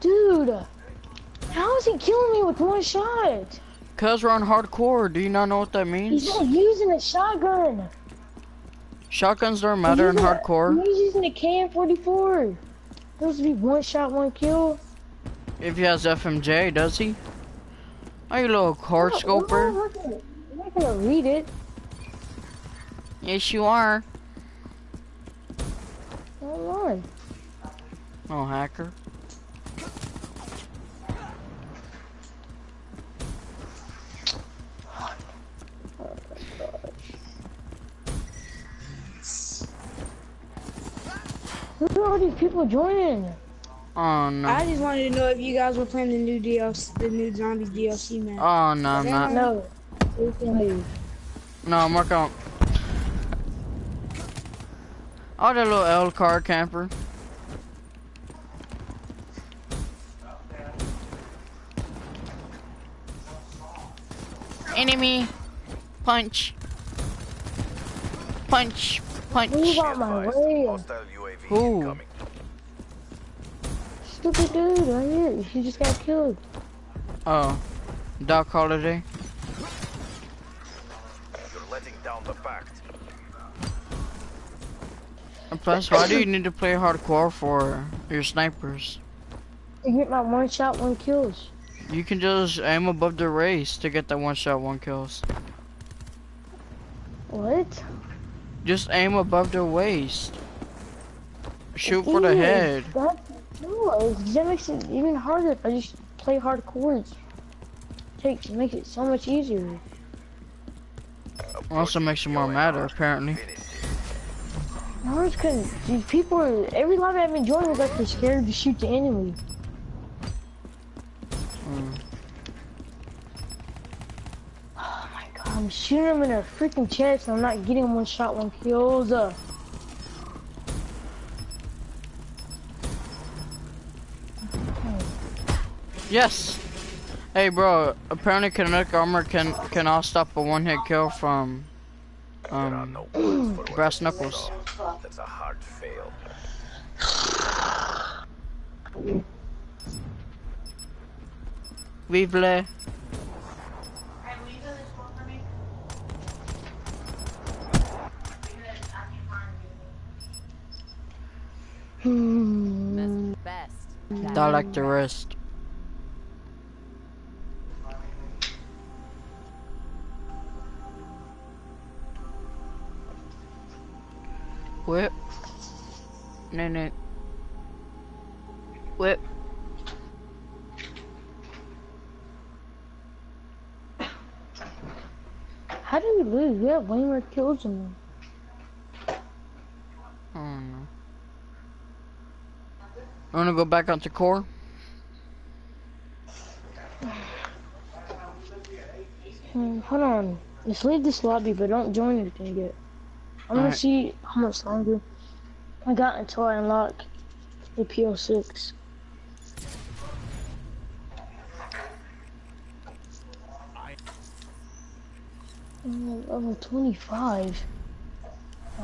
Dude, how is he killing me with one shot? Cause we're on hardcore. Do you not know what that means? He's not using a shotgun. Shotguns don't matter in hardcore. He's using a KN-44. Supposed to be one shot, one kill. If he has FMJ, does he? Are you little card No, scoper? I'm not gonna- I'm not gonna read it. Yes, you are. Hold on. Oh, hacker. Look at all these people joining. Oh no. I just wanted to know if you guys were playing the new DLC, the new zombies DLC man. Oh no, I'm not. No. We can leave. No, I'm working on. Oh, that little L car camper. Enemy. Punch. Punch. Punch. Move out my way. Hostile Who? Stupid dude right here. He just got killed. Oh. Doc Holiday. You're letting down the pact. And plus, why do you need to play hardcore for your snipers? To get my one shot, one kills. You can just aim above the race to get that one shot, one kills. What? Just aim above their waist. Shoot for the head. That, no, that makes it even harder if I just play hardcore. It takes makes it so much easier. Also makes you more matter, apparently. It. It's cause these people are, every lobby I've been joining was like they're scared to shoot the enemy. Mm. Oh my god, I'm shooting them in their freaking chest and I'm not getting one shot, one kills. Uh, Yes. Hey, bro. Apparently, kinetic armor can can all stop a one-hit kill from um no brass knuckles. That's a hard fail. Vive hmm. Best. I like the rest. Whip. No, no. Whip. How did we lose? We have way more kills than them. I don't know. I wanna go back onto core? Hmm, hold on. Let's leave this lobby, but don't join anything yet. I'm All gonna right. see how much longer I got until I unlock the PO6. Level 25. Uh,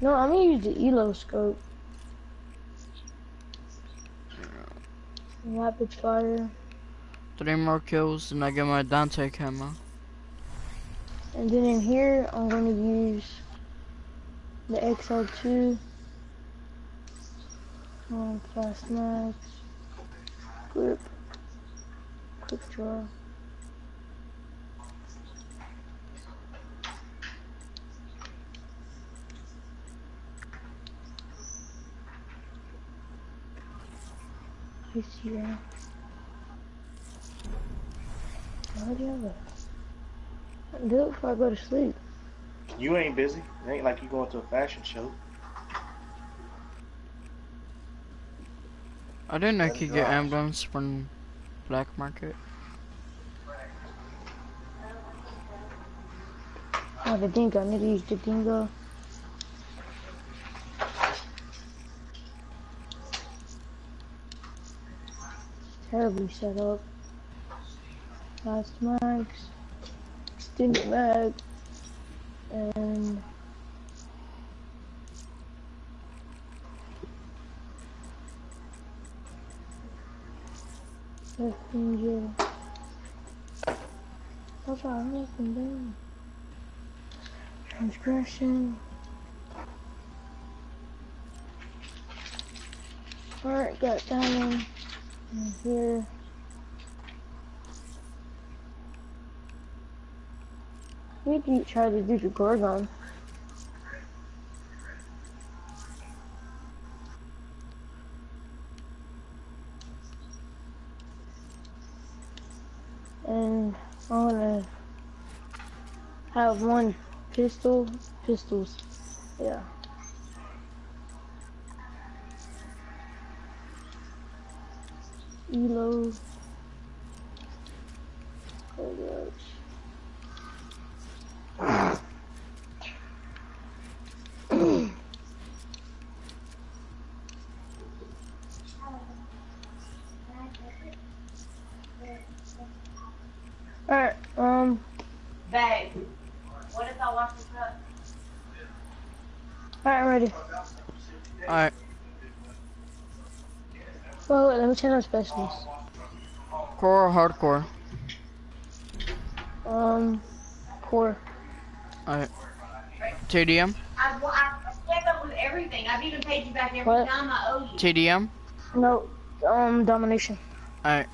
no, I'm gonna use the ELO scope. Rapid fire. Three more kills and I get my Dante camera. And then in here, I'm gonna use the XR2. Um, fast mags. Grip. Quick draw. See that. Why do you have? Do it before I go to sleep. You ain't busy. It ain't like you going to a fashion show. I didn't know you could get emblems from black market. Oh, the dingo. I need to use the dingo. Terribly set up. Last mags. Extended mag. And... Messenger. What's our messenger? Transgression. Alright, got diamond in here. We could try to do the Gorgon. And I wanna have one pistol, pistols, yeah. Elo. Oh gosh. Alright, um, Babe, what if I wash this up? alright, I'm ready. Alright, Well, wait, let me check out specialists. core or hardcore? Um, core. Alright. TDM? I've, I've up with everything. I've even paid you back every What? time I owe you. TDM? No, um, domination. Alright.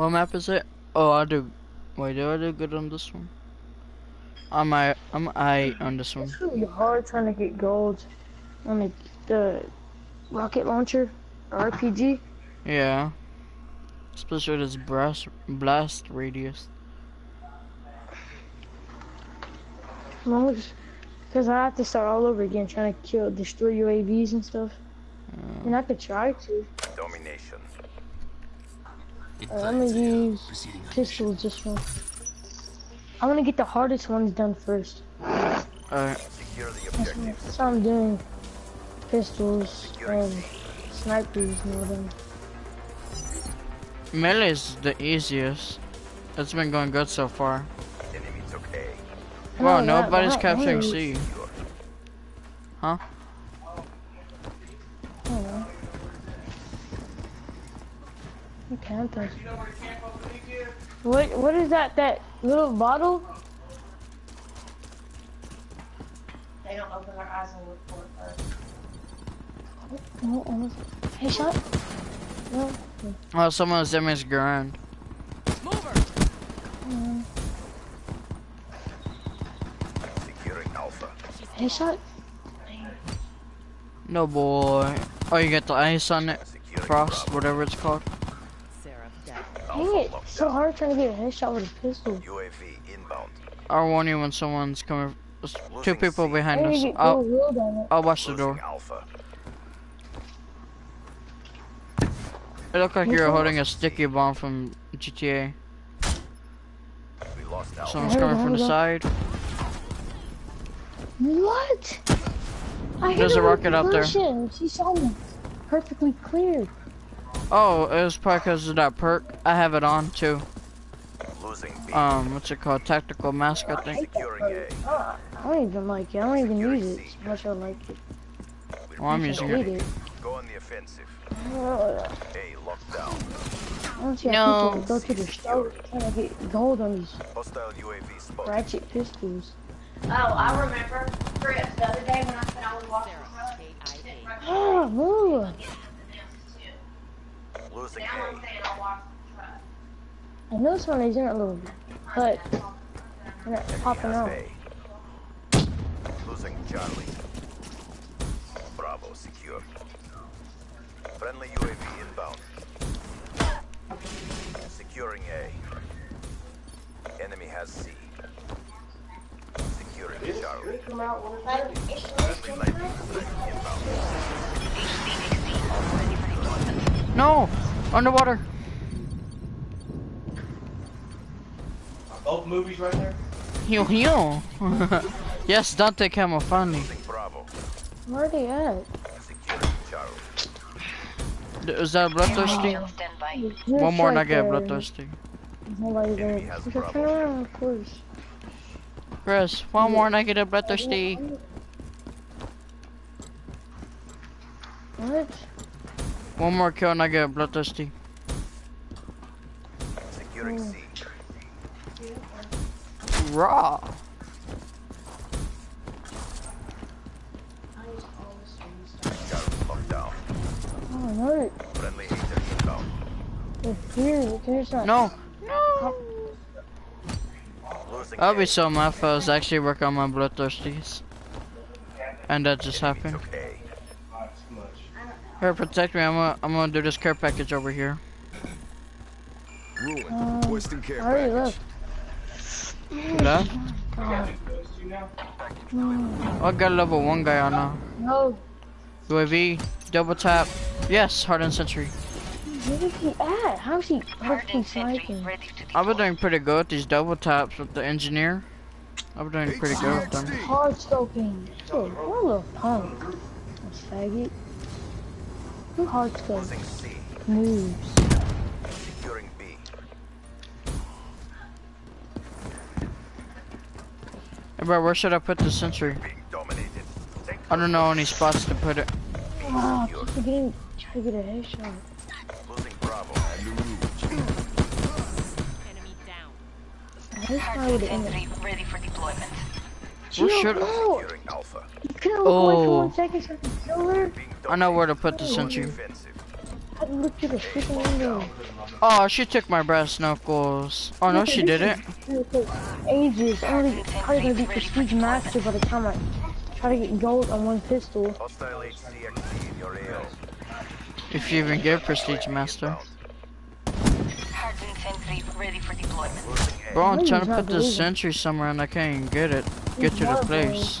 What map is it? Oh, I do. Wait, do I do good on this one? I'm I I'm I on this one. It's really hard trying to get gold on the, the rocket launcher, RPG. Yeah. Especially this blast blast radius. Because I have to start all over again trying to kill, destroy UAVs and stuff. And I could try to. Domination. It Uh, I'm gonna use proceeding on pistols this one. I want to get the hardest ones done first. Alright. Secure That's, objective. that's how I'm doing. Pistols and snipers and all them. Melee is the easiest. It's been going good so far. Enemy took A. I Wow, nobody's capturing C. Huh? I don't know. You can't. What what is that? That little bottle? They don't open their eyes and look for it first. No, almost. Hey, shot. No. Oh, someone's in his grand. Um, Securing Alpha. hey, shot. No boy. Oh, you get the ice on it. Frost, whatever it's called. Dang it! It's so hard trying to get a headshot with a pistol. UAV inbound. I'll warn you when someone's coming. There's two people behind us. I'll, gold wheeled on it. I'll watch the door. Alpha. It looked like you were one? holding a sticky bomb from GTA. We lost Alpha. Someone's coming from the side. What? I There's a rocket up there. percussion. She saw me. Perfectly clear. Oh, it was probably because of that perk. I have it on too. Losing B. Um, what's it called? Tactical mask, I think. Securing A. I don't even like it. I don't even use it as much as I like it. Well, I'm using it. it. Go on the offensive. Uh, A locked. I don't see No. how people go to the store trying to get gold on these Hostile UAV spotted. ratchet pistols. Oh, I remember. Chris, the other day when I said I was walking the Ah, move. Losing Now I'm A. saying I walked the truck. I know some of these aren't little, but they're not popping Has out. Losing Charlie. Bravo secure. Friendly UAV inbound. Securing A. Enemy has C. Securing Charlie. Friendly lightning strike inbound. No! Underwater! Both movies right there. Heal, heal! yes, Dante Camofani. Losing Bravo. Where are they at? Securing Charlie. Is that bloodthirsty? On standby. One more and I right get there. bloodthirsty. Nobody there. Enemy has Just turn Bravo. around, of course. Chris, one more and I get a bloodthirsty. What? One more kill and I get bloodthirsty. Securing C. Raw! Charlie locked down. Oh, no. Friendly HATR inbound. They're here. Not. No! I'll be so mad if I was actually working on my bloodthirsties. And that just happened. Here, protect me. I'm gonna, I'm gonna do this care package over here. Ruin. Um, Hoisting care I already package. left. Left? Those two now. Oh, I got a level 1 guy on now. No. UAV, double tap. Yes, hardened sentry. Where is he at? How's he perfectly Hardened sniping? I've been doing pretty good with these double taps with the engineer. I've been doing pretty good with them. Hard scoping. Shit, what a little punk. A faggot. Who hard scope? Losing Moves. Securing B. Hey, bro, where should I put the sentry? Being dominated. Take I don't know any spots to put it. Wow, keep forgetting. Try to get a headshot. Losing Bravo. This guy would end up. Sentry ready for deployment. Where should I? Oh, Securing Alpha. you could have looked away for Oh. one second so I could kill her. I know where to put the sentry. I had to the freaking window. Oh, she took my brass knuckles. Oh, no, she didn't. Ages. I'm only probably gonna be prestige master by the time I try to get gold on one pistol. Hostile HCXD in your AO. If you even get prestige master. Hardened sentry ready for deployment. Losing A. Bro, I'm trying to put the sentry somewhere and I can't even get it. Get to the place.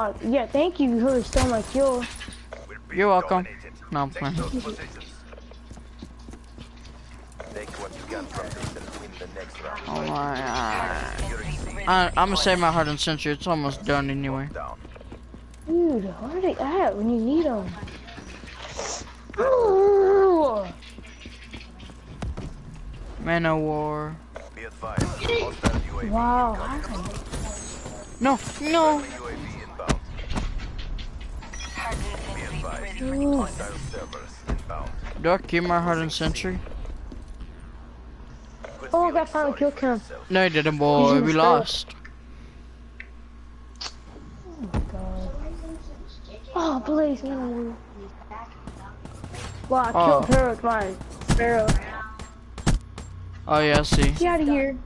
Uh, yeah, thank you, my kill. We're You're welcome. dominated. No, I'm Take playing. those positions. Take what you can from this and win the next round. Oh my god. I, I'm gonna save my hardened sentry. It's almost done anyway. Dude, where are they at when you need them? Ooh. Man of war. Be advised. Hostile Wow. No, no. UAV inbound. Hardened Be sentry advised. ready for Ooh. deployment. Hostile Cerberus inbound. Do I keep my hardened sentry? Quit Oh, I got final sorry kill for cam. No, you didn't, boy. in We the lost. Oh, God. Oh, please, no. Wow, I Oh. killed her with my sparrow. Oh yeah, I see. Get out of here.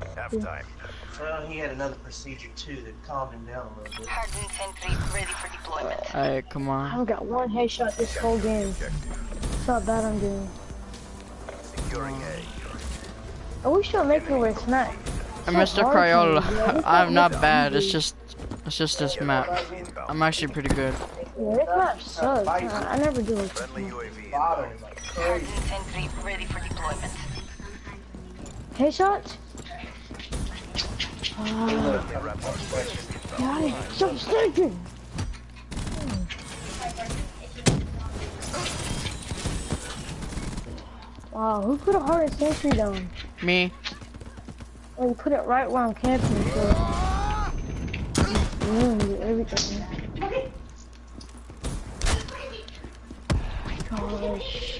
Halftime. Well, he had another procedure too that calmed him down a little bit. Hardened sentry ready for deployment. Hey, come I on. haven't got one headshot this whole game. That's how bad I'm doing. Securing A. I wish I'd make her with smack. And So Mr. Crayola, do, yeah. It's I'm not not bad. It's just, it's just this map. I'm actually pretty good. Yeah, this map sucks. I, I never do it. Friendly UAV Bother inbound. him like crazy. Hardened sentry ready for deployment. Headshots? Oh, God, stop stinking! Wow, who put a hard sentry down? Me. Oh, you put it right where I'm camping, so... Ruined everything. Gosh.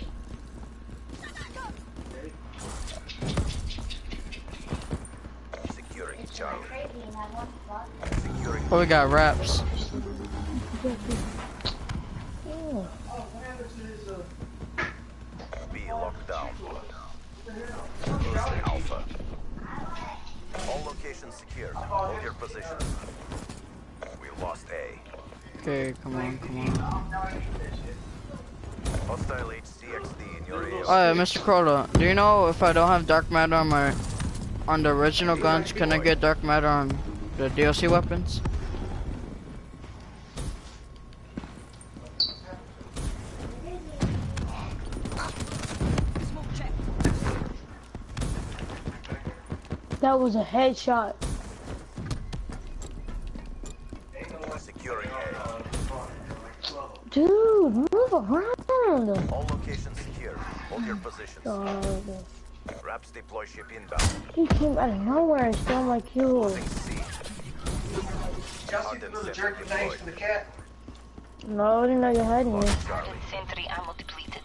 Oh, we got RAPS. Oh, B locked down. Alpha. All locations secured. Hold your positions. We lost A. Okay, come on, come on. Hostile HCXD in your AO. Oh, Mr. Crowder, do you know if I don't have dark matter on my on the original guns, can I get dark matter on the DLC weapons? that was a headshot. Dude, move around! All locations secured. Hold your positions. Oh, God, Raps deploy ship inbound. he came out of nowhere and stole my kill. Losing C. Justin, those jerky things for the cat. No, I didn't know you had any. Lost Charlie. Hardened sentry ammo depleted.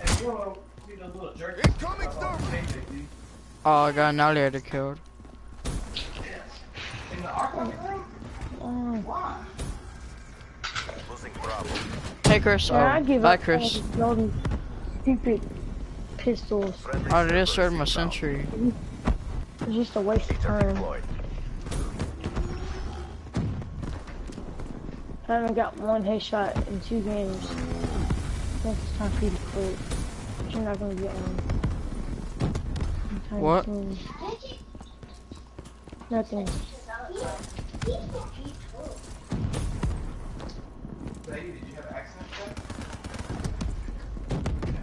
Hey, you wanna see those little jerky? Incoming Oh, I got an alligator killed. In the archive? Oh, mm. Losing Bravo. Hey, Chris. yeah, I Oh, give bye, up Chris. on all these stupid pistols. Friendly Oh, they just Cerberus started my inbound. century. It's just a waste of time. I haven't got one headshot in two games. I think it's time for you to quit. But You're not gonna get one. What? soon. Nothing. Lady, did you have an accident yet?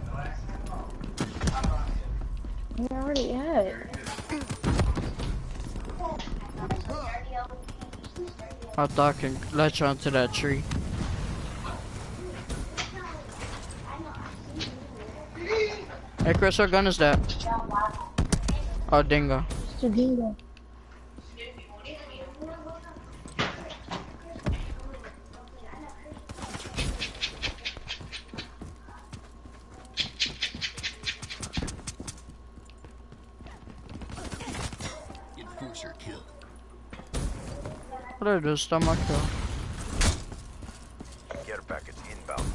No Where already at? I thought I can latch onto that tree. Hey, Chris, what gun is that? Oh, dingo. It's a dingo. What did I do? Stop my kill. Care package inbound.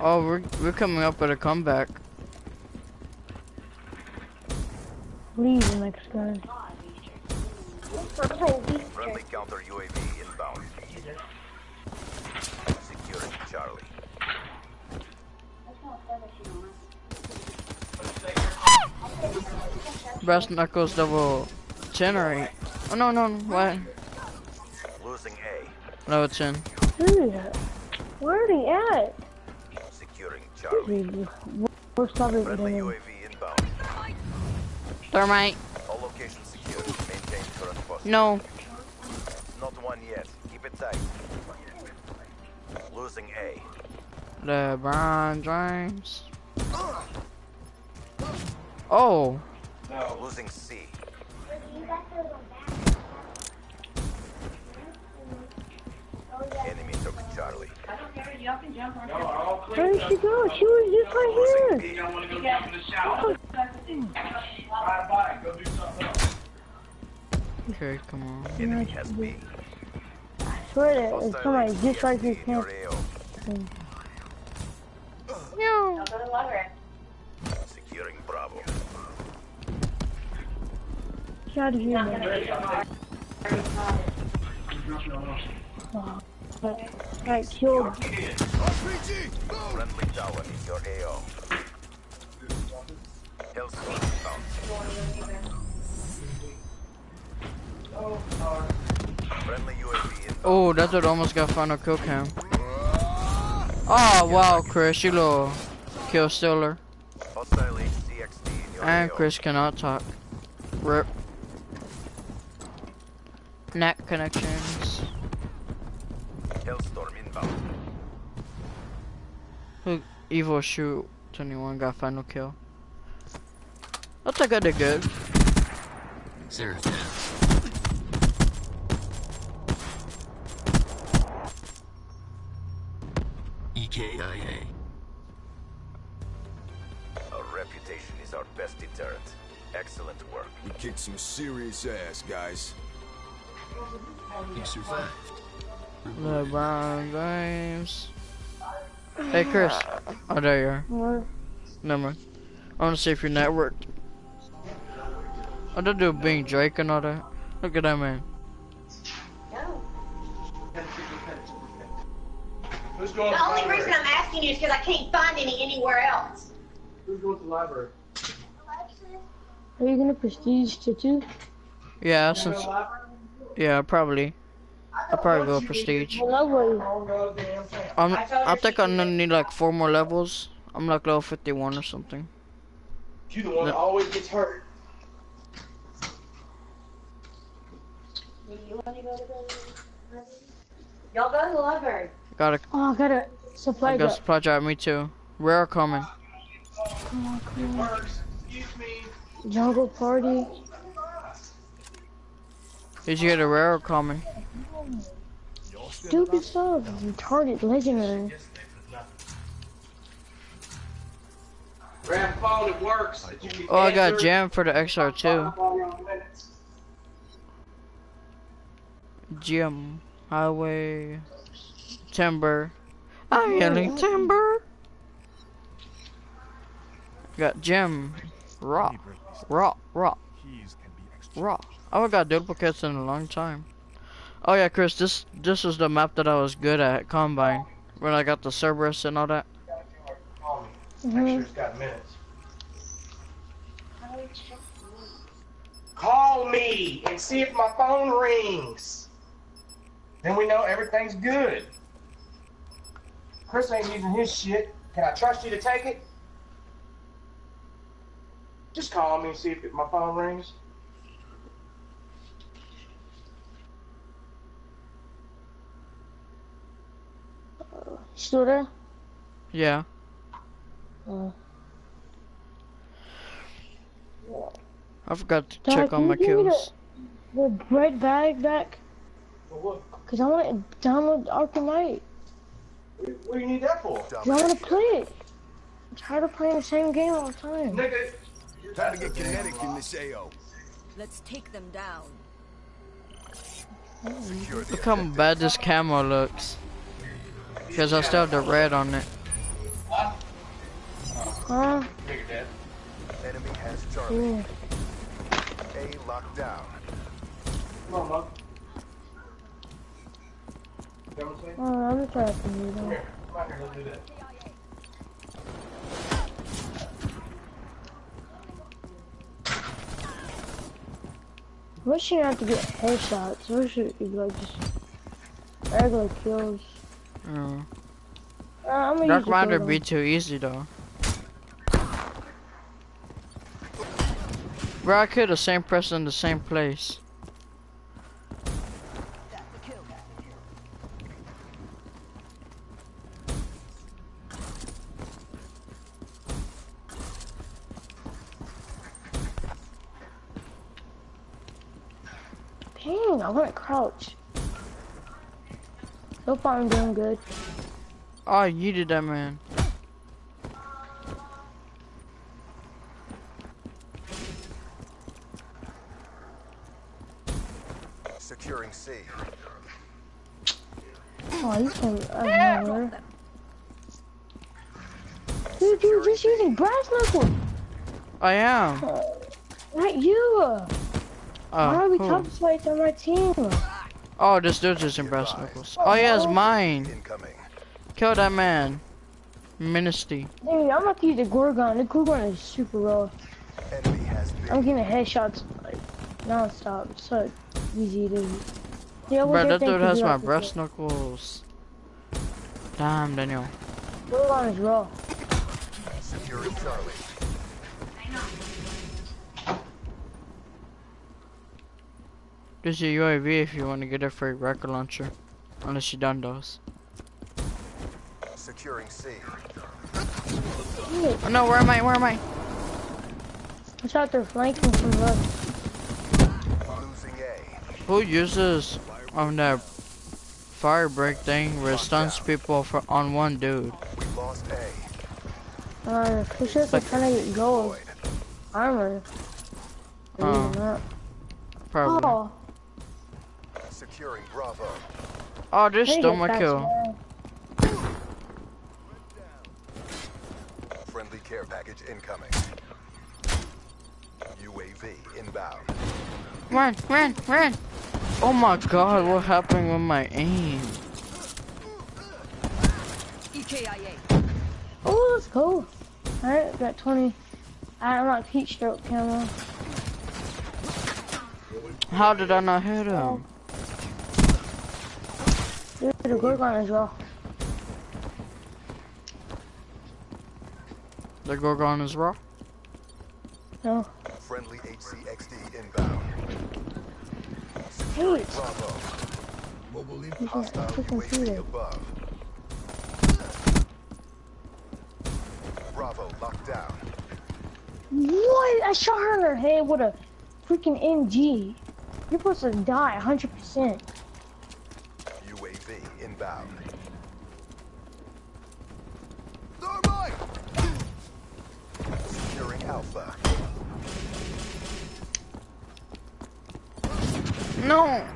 Oh, we're, we're coming up with a comeback. Leave the next gun. Friendly counter UAV inbound. Securing Charlie. Brass knuckles double generate. Oh no no no, what? Losing A. Level 10. Dude, where are they at? Securing Charlie. Dude, We're probably Friendly gonna. UAV inbound. Thermite. All locations secured. Maintain current posture. No. Not one yet. Keep it tight. Losing A. LeBron James. Oh. Losing C. Enemy took Charlie. Where did she go? She was just right here. B. Y'all wanna go jump in the shower? Bye bye, go do something else. Okay, come on. Enemy has B. I swear that there's Hostile somebody just right here HCXD in your camp. AO. No. Out of here, man. Wow. I killed. Friendly Talon in your AO. Hellstorm inbound. Friendly UAV inbound. Oh, that's what almost got final kill cam. Oh, wow, Chris, you little kill stealer. And. Chris cannot talk. Rip. Neck connections. Hellstorm inbound. Who evil shoot 21 got final kill. I think I did good. Sarah's down. E EKIA. Our reputation is our best deterrent. Excellent work. We kicked some serious ass, guys. You survived. LeBron James. Hey Chris. Oh there you are. What? Never mind. I wanna see if you're networked. I oh, did do being Drake and all that. Look at that man. No. Who's going The only reason I'm asking you is because I can't find any anywhere else. Who's going to the library? Are you gonna prestige to two? Yeah, since yeah, probably. I'll probably go prestige. I'm, I think I'm gonna need like four more levels. I'm like level 51 or something. You the one that No. always gets hurt. Y'all go to the library. Got a, Oh, I got a supply drop. I got drop. supply drop, me too. Rare coming. Oh, come on, come on. Works. Excuse me. Jungle party. Did you get a rare coming? Stupid stuff. Retarded legendary. Grab phone, it works. Oh, I got answer. jam for the XR2. Gym, highway, timber. I'm yelling timber. Got gem, rock, rock, rock, raw. Oh, I got duplicates in a long time. Oh yeah, Chris, this this was the map that I was good at Combine when I got the Cerberus and all that. Call me. Make sure it's got minutes. Call me and see if my phone rings. Then we know everything's good. Chris ain't using his shit. Can I trust you to take it? Just call me and see if my phone rings. Still there? Yeah. Uh, I forgot to Dad, check on my you give me kills. the red bag back? Cause I want to download Arkham Knight. What do you need that for? Cause I want to play it. I'm tired of playing the same game all the time. Nigga, Time to get kinetic in this AO. Let's take them down. Look how bad this camo looks. Because I still have the red on it. Huh? nigga dead. enemy has Charlie. Yeah. A locked down. Come on, Mug. You know what I'm saying? Oh, I'm attracting you Come though. here. Come out here, let's do that. Wish you have to get headshots. Wish it could like just regular kills. Uh, Uh, I'm Dark use the Rider photo. be too easy though. Bro, I killed the same person in the same place. Dang, I want to crouch. So far, I'm doing good. Oh, you did that, man. Securing C. Oh, you from out of nowhere. Dude, you were just using brass knuckles. I am. Uh, not you. Oh, Why are we who? top fights on my team? Oh, this dude's just in brass knuckles. Oh, yeah, it's mine. Incoming. Kill that man. Ministry. Hey, I'm about to use the Gorgon. The Gorgon is super raw. Enemy has I'm getting headshots like non-stop. It's so easy to. Yeah, what Bro, that dude has my brass knuckles. Damn, Daniel. Gorgon is raw. Charlie. Use your UAV if you want to get a free record launcher. Unless you done those. Securing C. Oh, no, where am I? Where am I? Watch out, they're flanking from left. Losing A. Who uses on that fire break thing where it stuns people for on one dude? We lost A. Uh, who's just like trying to get gold armor? Oh. Using. Probably. Oh, Securing Bravo. Oh, they they stole get my kill. Friendly care package incoming. UAV inbound. Run, run, run! Oh my god, what happened with my aim? EKIA. Oh, let's go. Alright, got 20. I unlocked heat stroke camera. How did I not hit him? Dude, the Gorgon as well. The Gorgon is raw? No. Friendly HCXD inbound. Hey, Bravo. you can Hostile UAV above. Bravo locked down. What? I shot her in her head with a freaking MG. You're supposed to die 100%. UAV inbound. Securing Alpha. No!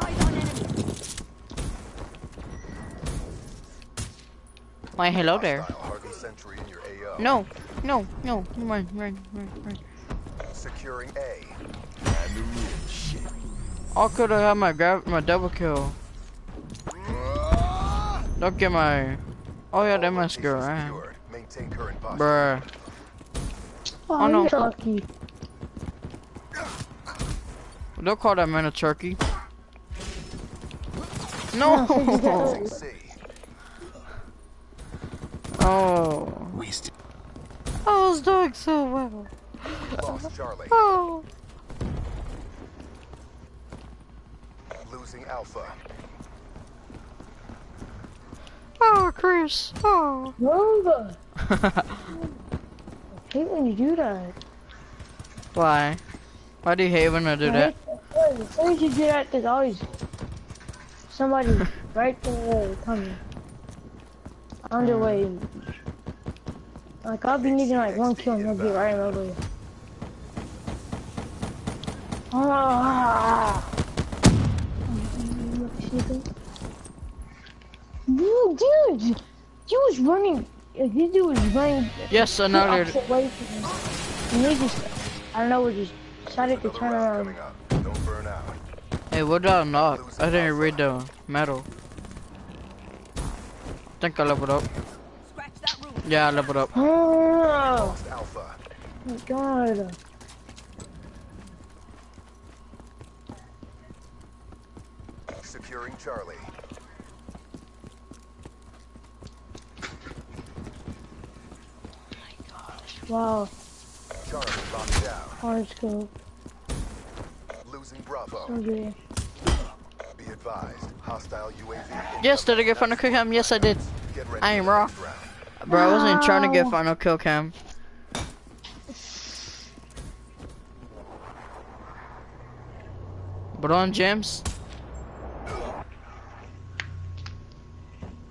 Eyes. Why, hello there. Hostile Harvey Sentry in your AO. No, no, no, run, run, run, run. Securing A. I could have had my grab my double kill. Don't get my. Oh yeah, that must go Locations around. secured. Maintain current posture. Bruh. Oh, Oh, no. you're. Don't call that man a turkey. Yeah, figure that No! out. Oh. We I was doing so well. Lost Charlie. Oh. Losing Alpha. Oh, Chris. Oh. Rover. I hate when you do that. Why? Why do you hate when I do I that? hate that. As soon as you do that, there's always somebody right there coming. On their way. Like, I'll be needing like one kill and they'll be right over you. Ah! Dude, dude! He was running. Like, this dude was running Yes, the another. way from. And they just, I don't know, we just decided to turn around. Don't burn out. Hey, what did I knock? I didn't read the medal. think I leveled up. Scratch that roof. Yeah, I leveled up. Oh, my god. Securing Charlie. Wow, Charlie locked down. hard scope. Losing Bravo. Okay. Be advised. Hostile UAV. Yes, did I get final kill cam? Yes, I did. I am for raw. next round. Bro, I wasn't trying to get final kill cam. But on James,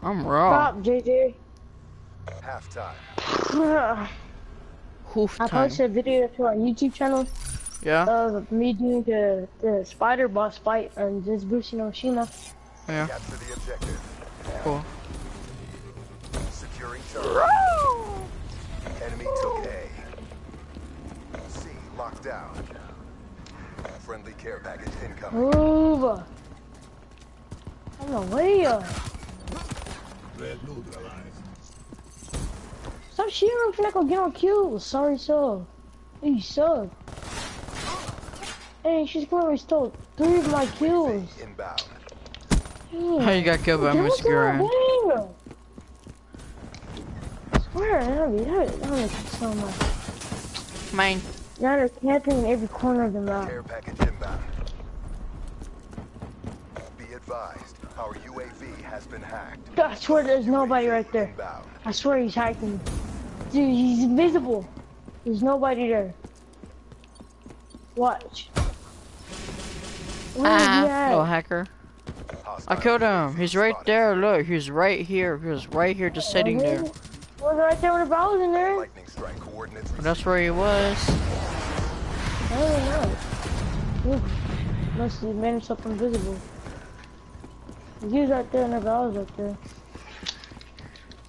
I'm raw. Stop, JJ. Halftime. Hoof I posted a video to our YouTube channel Yeah, of me doing the, the spider boss fight on Zetsubou No Shima. yeah, Capture the objective. cool. Securing Charlie. Enemy took A. C locked down. Friendly care package incoming. Move. I'm the way up. Stop shooting him, Fleck, get on kills. Sorry, so. You suck. Hey, she's going to restore three of my kills. Inbound. How you got killed by Miss Guerin? I swear, that'd be, that would, that would make it so much. Mine. Now they're camping in every corner of the map. Care package inbound. Be advised, our UAV has been hacked. I swear there's nobody right there. I swear he's hacking. Dude, he's invisible. There's nobody there. Watch. Where is he Ah, little hacker. I killed him. He's right there. Look, he's right here. He was right here, just sitting there. Was right there when the ball was in there? Lightning That's where he was. I don't know. Ooh, must have made himself invisible. He was right there and the ball was right there.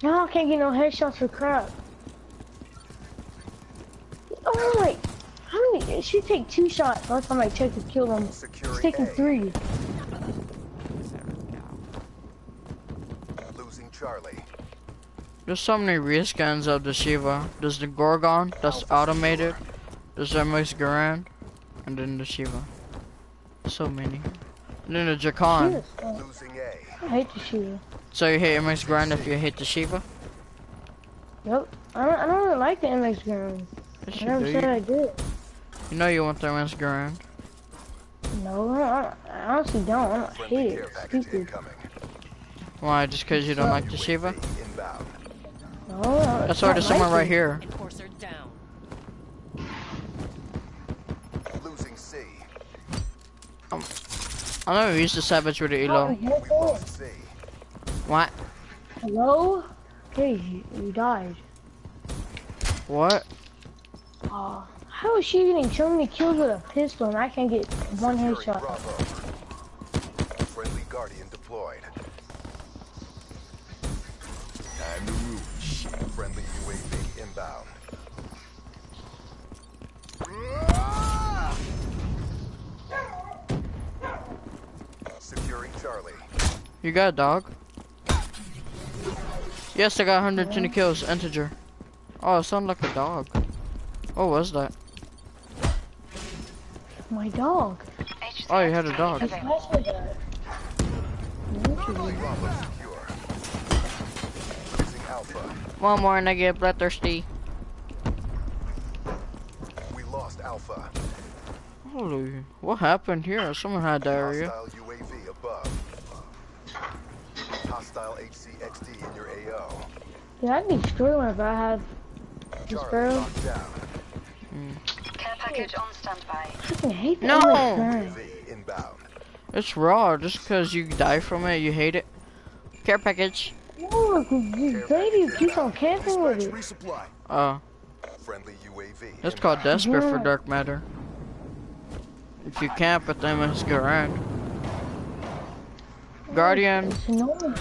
Now I can't get no headshots for crap. Oh my! How many? She take two shots. Last time I checked to kill him. She's Securing taking A. three. losing Charlie. There's so many reskins of the Sheiva. There's the Gorgon, that's automated. There's the MX Garand, and then the Sheiva. So many. And then the Jakan. Yes, Losing A. I hate the shooter. So you hate MX Garand if you hate the Sheiva? Yep. I don't, I don't really like the MX gun. Yes, I you never do. said I did. you know you want the MX Garand. No, I, I honestly don't. I don't hate it. Stupid. Why? Just because you don't like the UAV Sheiva? No, I- That's why there's someone like right here. Enforcer. Losing C. I know you used to savage with the Oh, Elo. you We hit it? lost C. What? Hello? Hey, you, you died. What? Oh, how is she getting so many kills with a pistol and I can't get one Securing headshot? Friendly Guardian deployed. Time to root. Friendly UAV inbound. Securing Charlie. You got a dog? Yes, I got 120 kills, integer. Oh, it sounded like a dog. What was that? My dog. Oh, you had a dog. That's my dog. Bravo secure. Losing Alpha. One more and I get bloodthirsty. We lost Alpha. Holy, what happened here? Someone had diarrhea. Yeah, I'd be screwing if I had this Charlie barrel. locked down. Mm. Care package on standby. I fucking hate the No! MX gun. UAV inbound. It's raw, just because you die from it, you hate it. Care package. No, this lady keeps on camping with it. resupply. Oh, Friendly UAV. that's called desperate for dark matter. If you camp at them, it's around. Guardian, It's annoying.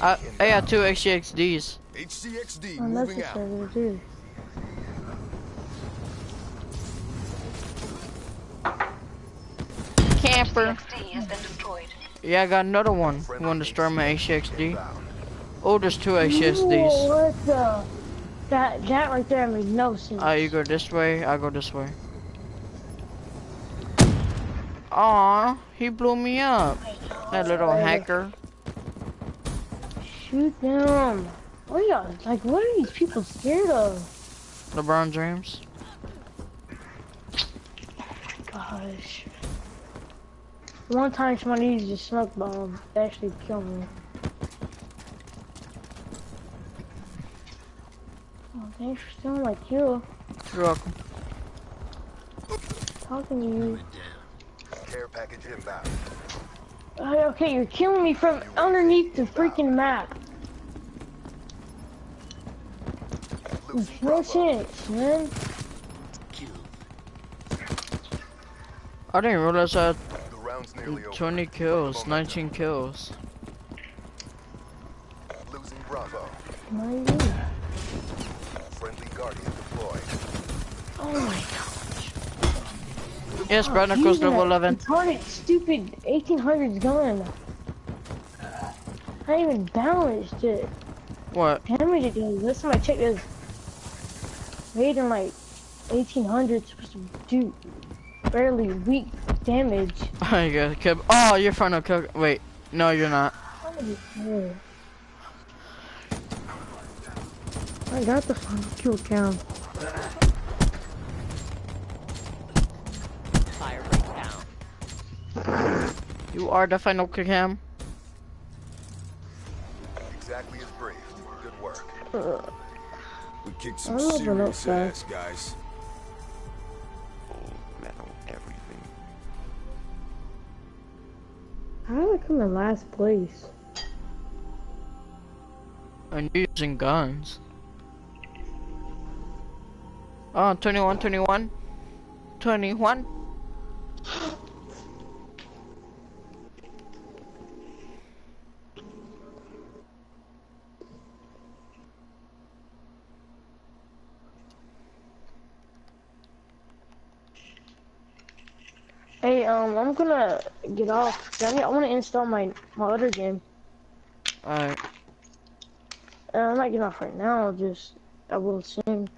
HCXD. UAV I, I got two HCXDs. HCXD Oh, moving out. Unnecessary, too. Camper. XD has been destroyed. Yeah, I got another one. You want to destroy my HCXD? Oh, there's two HCXDs. Whoa, what the? That, that right there made no sense. Ah, you go this way, I go this way. Aw, he blew me up. That little hacker. Shoot them. Oh, what are y'all, like, what are these people scared of? LeBron James. Gosh. One time somebody used a smoke bomb to actually kill me. Oh, thanks for stealing my kill. You're welcome. Talking to you. Care package inbound. Uh, okay, you're killing me from underneath the freaking map. Losing No Bravo. sense, man. I didn't realize I had The round's nearly over. 20 kills, 19 kills. Losing Bravo. What are you doing? Friendly Guardian deployed. Oh my god. Yes, Brandon goes level 11. Retarded, stupid 1800s gun. I even balanced it. What? Damage it does. Last time I checked, it was rated like 1800s, supposed to do barely weak damage. Oh, you got kill. Oh, you're final kill. Wait, no, you're not. I got the final kill count. You are the final cam. Exactly as briefed. Good work. Uh, We kicked some serious don't know, serious guys. Full metal everything. how did I come in last place? And you're using guns. Oh, 21, 21. 21. Hey, um, I'm gonna get off. I, need, I want to install my my other game. Alright. Uh, I'm not getting off right now. Just I will soon.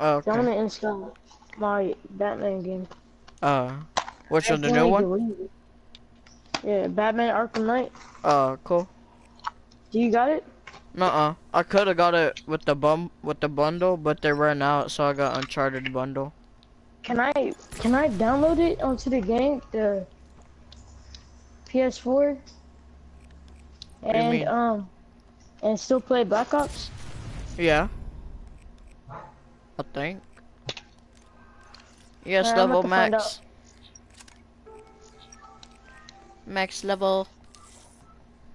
Oh, 'Cause I want okay. to install my Batman game. Uh, which one, the new one? accidentally deleted it. Yeah, Batman Arkham Knight. Uh, cool. Do you got it? Nuh-uh. I could have got it with the bum with the bundle, but they ran out, so I got Uncharted bundle. Can I can I download it onto the game, the PS4, do and um, and still play Black Ops? Yeah. I think. Yes, Alright, level about to find max. Max level.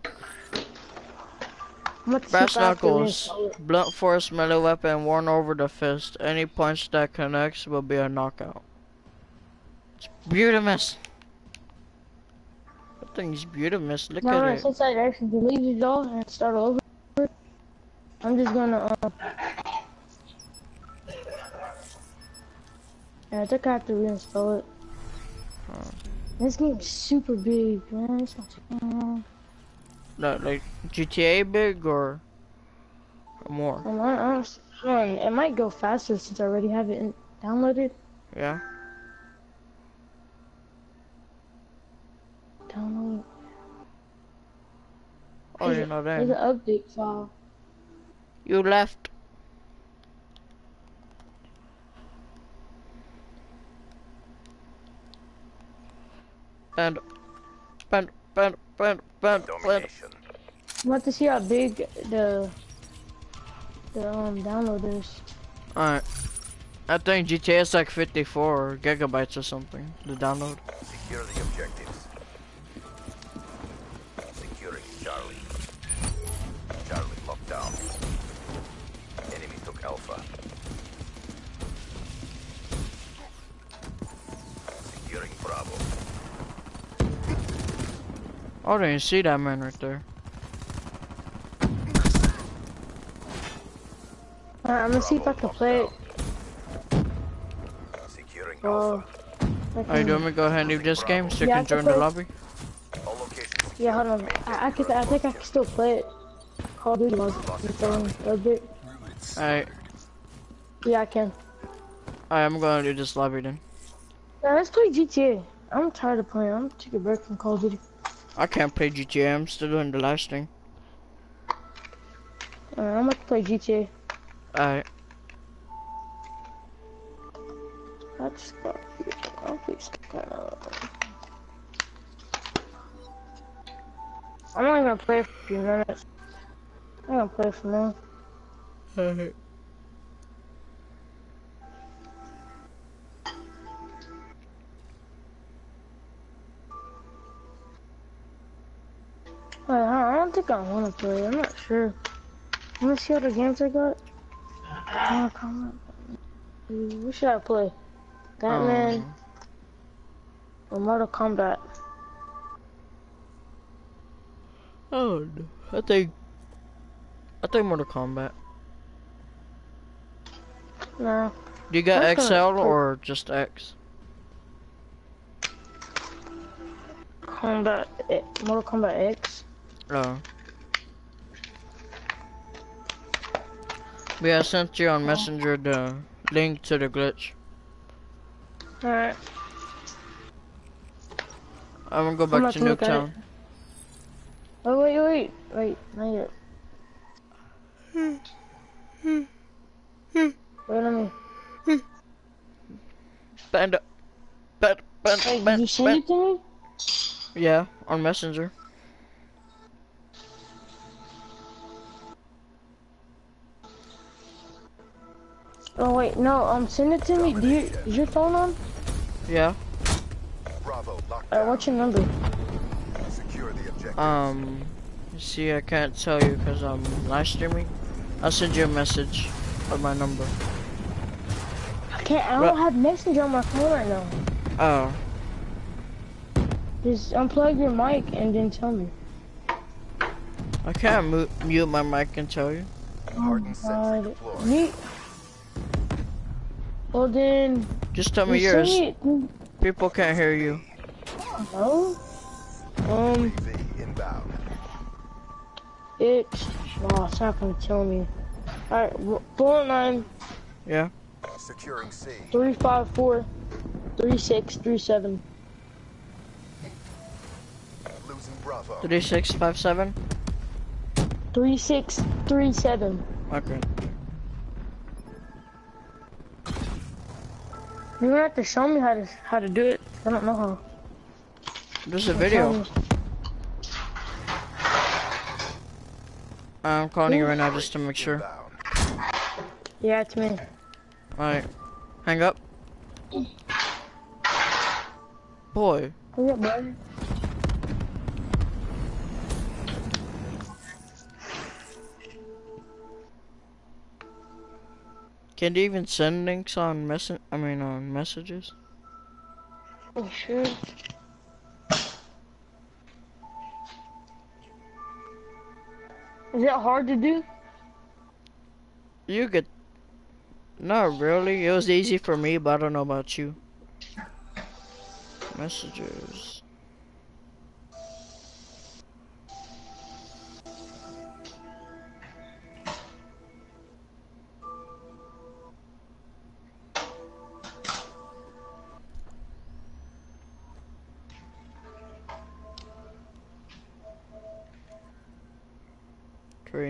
I'm about to see Brass if I have to knuckles. Blunt force melee weapon worn over the fist. Any punch that connects will be a knockout. It's Beautimus. That thing's Beautimus. Look No, at no, it. since I actually deleted it all and start over, I'm just gonna um. Yeah, I think I have to reinstall it. This game's super big, man. No, like GTA big or or more? Um, I, I don't, man, it might go faster since I already have it in, downloaded. Yeah. Download. Oh, you're not There's in. an update file. You left. And spend, spend, spend, spend, spend. I'm about to see how big the the um download is. Alright. I think GTA is like 54 gigabytes or something. The download. Secure the objectives. I didn't see that man right there. Alright, I'm gonna see if I can play it. Securing Oh, I Are you can- doing me go ahead and leave this game so you Yeah, can can join the lobby? Yeah, hold on. I, I can. I think I can still play it. Call of Duty was phone a bit. Alright. Yeah, I can. Alright, I'm going to do this lobby then. Now let's play GTA. I'm tired of playing. I'm taking a break from Call of Duty. I can't play GTA, I'm still doing the last thing. Alright, I'm about to play GTA. Alright. I just got. I'll play Skyrim. I'm only gonna play for a few minutes. I'm gonna play for now. Alright. Wait, I don't think I want to play. I'm not sure. Let me see other games I got. Uh, comment. What should I play? Batman Um, or Mortal Kombat? Oh, no. I think. I think Mortal Kombat. No. Do you got I'm XL gonna- or just X? Kombat, eh, Mortal Kombat X. But yeah, I sent you on Messenger the link to the glitch. Alright. I'm gonna go back to to Nuketown. Oh wait, wait, wait, not yet. Wait a minute. Bend up. Bend, bend, Wait, did you send it to me? Yeah, on Messenger. Oh wait, no, um, send it to me. Do you, is your phone on? Yeah. Bravo, locked Alright, what's your number? Secure the objective. Um, see, I can't tell you because I'm live streaming. I'll send you a message with my number. I can't, I don't have Messenger on my phone right now. Oh, Just unplug your mic and then tell me. I can't mu mute my mic and tell you. Hardened sentry God. deployed. Me. Well then, Just tell me you yours. it. People can't hear you. No. Um, UAV it's. Oh, it's not gonna tell me. Alright, four nine Yeah. Securing C. three five four three six three seven. Losing Bravo. Three six five seven. Three six three seven. Okay. You're gonna have to show me how to how to do it. I don't know how. There's a Tell video. me. I'm calling you right now just to make sure. Yeah, it's me. Alright. Hang up. Boy. Hurry up, bud. Can you even send links on messen I mean on messages? Oh sure? Is it hard to do? You could Not really. It was easy for me, but I don't know about you. Messages.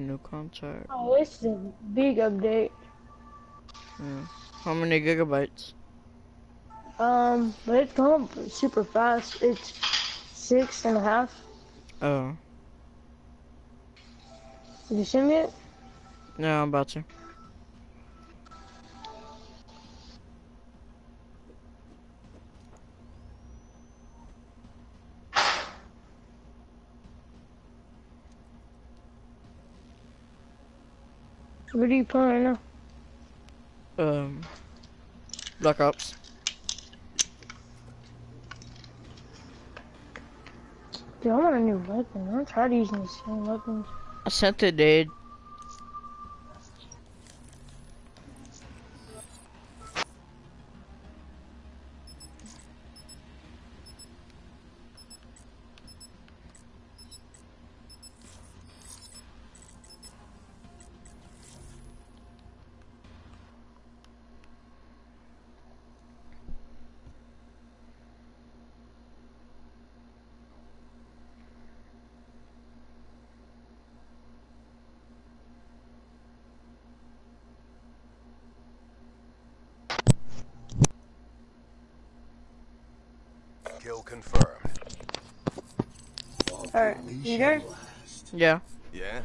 New contact. Oh, it's a big update. Yeah. How many gigabytes? Um, but it's going super fast. It's six and a half. Oh. Did you send me it? Yeah, I'm about to. What are you playing right now? Um. Black Ops. Dude, I want a new weapon. I'm tired of using the same weapons. I sent it, dude. Alright. Yeah. Yeah?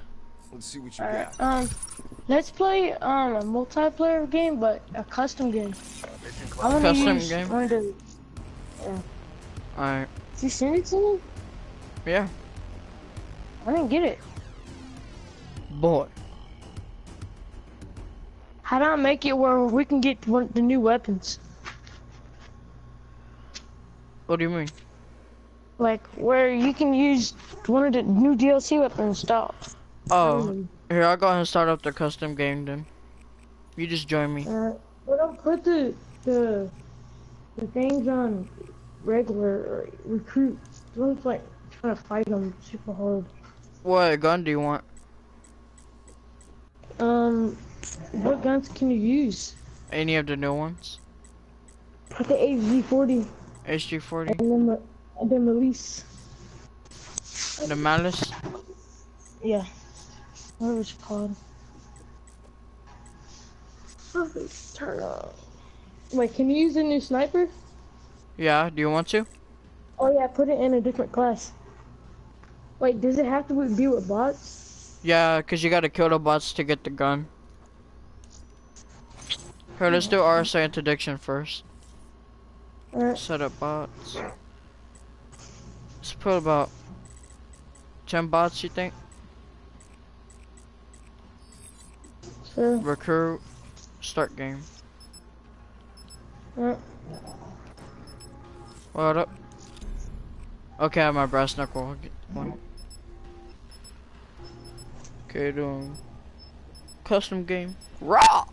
Let's see what you Alright, got. um, let's play um a multiplayer game, but a custom game. Mission I want to Custom use game? one of the. Alright. Did you send it to me? Yeah. I didn't get it. Boy. How do I make it where we can get one, the new weapons? What do you mean? Like where you can use one of the new DLC weapons. Stop. Oh. Here, I'll go ahead and start up the custom game then. You just join me. Uh, but don't put the the the things on regular recruit. Don't like trying to fight them super hard. What gun do you want? Um, what guns can you use? Any of the new ones? Put the HG40 HG40? And then release. The Malice? Yeah, whatever it's called. Turn on. Wait, can you use the new sniper? Yeah, do you want to? Oh yeah, put it in a different class. Wait, does it have to be with bots? Yeah, cause you gotta kill the bots to get the gun. Here, let's do RSA interdiction first. Alright. Set up bots. Let's put about 10 bots, you think? So, Recruit. Start game. alright. What up? Okay, I have my brass knuckle. I'll get one. Okay, doing custom game. Raw.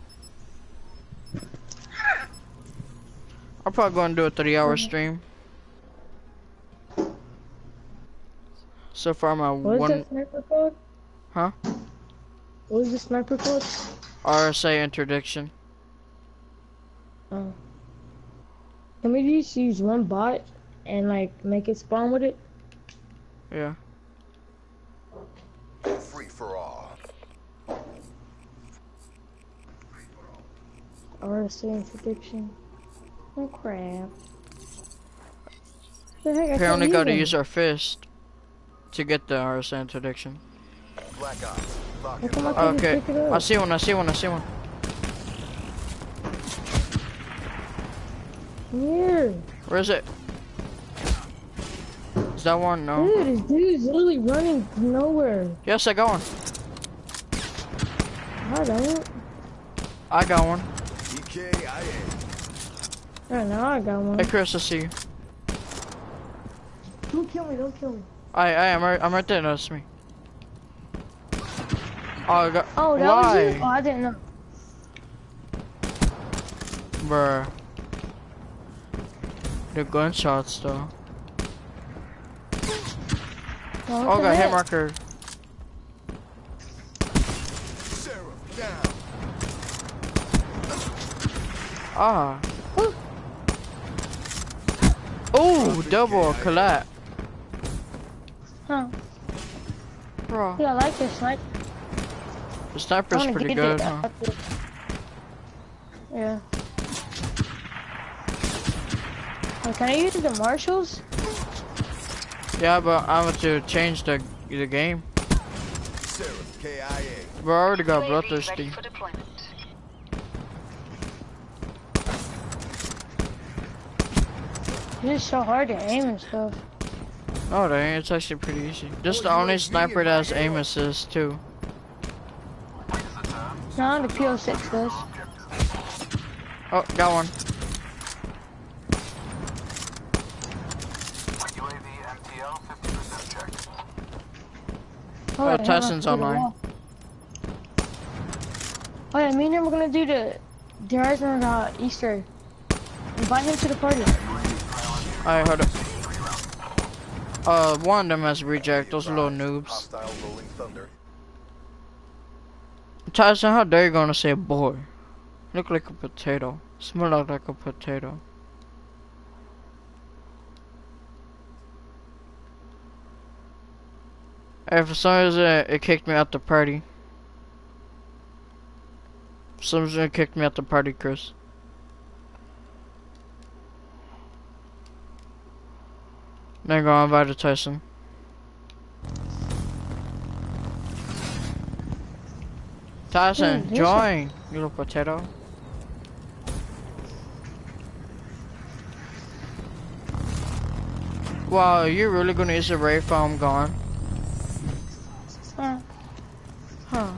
I'm probably gonna do a three hour mm-hmm. stream. So far, my What is one that sniper called? Huh? What is the sniper called? RSA interdiction. Oh. Can we just use one bot and like make it spawn with it? Yeah. Free for all. RSA interdiction. Oh crap. The heck, I Apparently, can't gotta use use our fist to get the RSA interdiction. Black Ops. Lock How and come I load. can't Okay, just pick it up? I see one. I see one. I see one. Here. Where is it? Is that one? No. Dude, this dude's literally running nowhere. Yes, I got one. I don't. I got one. EKIA. Right now I got one. Hey, Chris, I see you. Don't kill me, don't kill me. I, I am right. I'm right there. notice me. Oh, I got. Oh, that Why? was you? Oh, I didn't know. Bruh. The gunshots, though. Oh, Oh, the hit marker. Down. Ah. Oh, double collab. Huh. Bro, Yeah, I like this sniper. the I sniper's pretty good, it. huh? Yeah. Can I use the marshals? Yeah, but I want to change the the game. Sheriff KIA. Bro, I already got UAV ready bloodthirsty. for deployment. It's so hard to aim and stuff. No, it ain't. It's actually pretty easy. Just the only sniper that has aim assist too. No, the PO6 does. Oh, got one. Oh, Oh, yeah, Tyson's I'm gonna online. do the wall. Oh yeah, me and him are gonna do the the Horizon uh, Easter. Invite him to the party. Alright, hold up. Uh, one of them has reject. Those little noobs. Tyson, how dare you gonna say boy? Look like a potato. Smell like, like a potato. Hey, for some reason it kicked me out the party. For some reason it kicked me out the party, Chris. Then go invite to Tyson. This- join, you little potato. Wow, you're really gonna use the ray while I'm gone? Huh. Huh.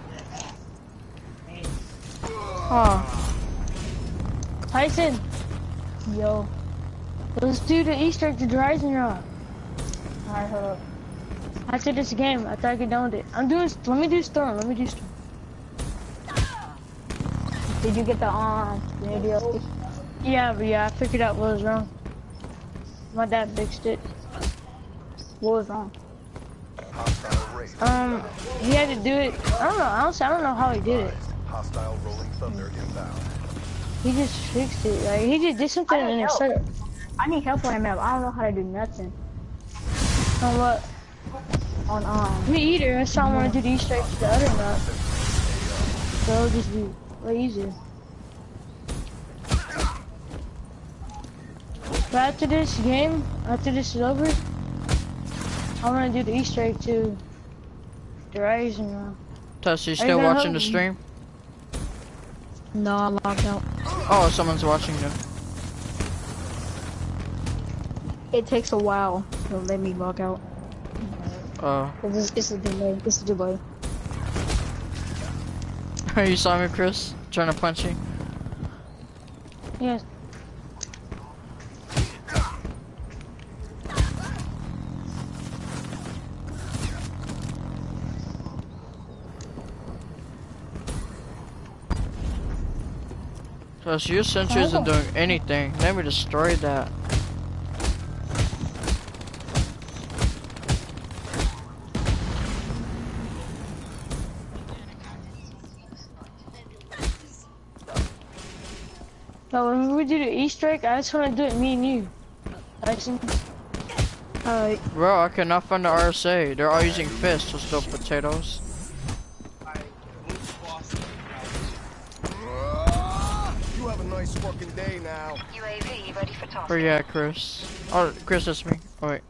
Huh. Tyson. Yo. Let's do the Easter egg to Horizon Rock. Alright, hold up. After this game, I thought I could done with it. I'm doing. Let me do Storm. Let me do Storm. Did you get the um the new DLC? Yeah, but yeah, I figured out what was wrong. My dad fixed it. What was wrong? Um, he had to do it. I don't know. Honestly, I don't know how he did it. Hostile rolling thunder inbound. He just fixed it. Like he just did something I and it help. started. I need help on that map. I don't know how to do nothing. On what? On um Me either. That's why I want to do the Easter egg to the other map. So it'll just be way easier. But after this game, after this is over, I'm gonna do the Easter egg to The rising now. Tess, you Are you still watching the stream? No, I logged out. Oh, someone's watching you. It takes a while to let me log out. Oh. It's, it's a delay. It's a delay. you saw me, Chris? Trying to punch you? Yes. Plus, your sentry isn't doing anything. Let me destroy that. No, when we do the Easter egg, I just wanna do it me and you. Tyson. Alright. Bro, I cannot find the RSA. They're all using fists to steal potatoes. You have a nice working day now. UAV ready for task. Where oh, you at, Chris? Oh, Chris, that's me. Oh, wait.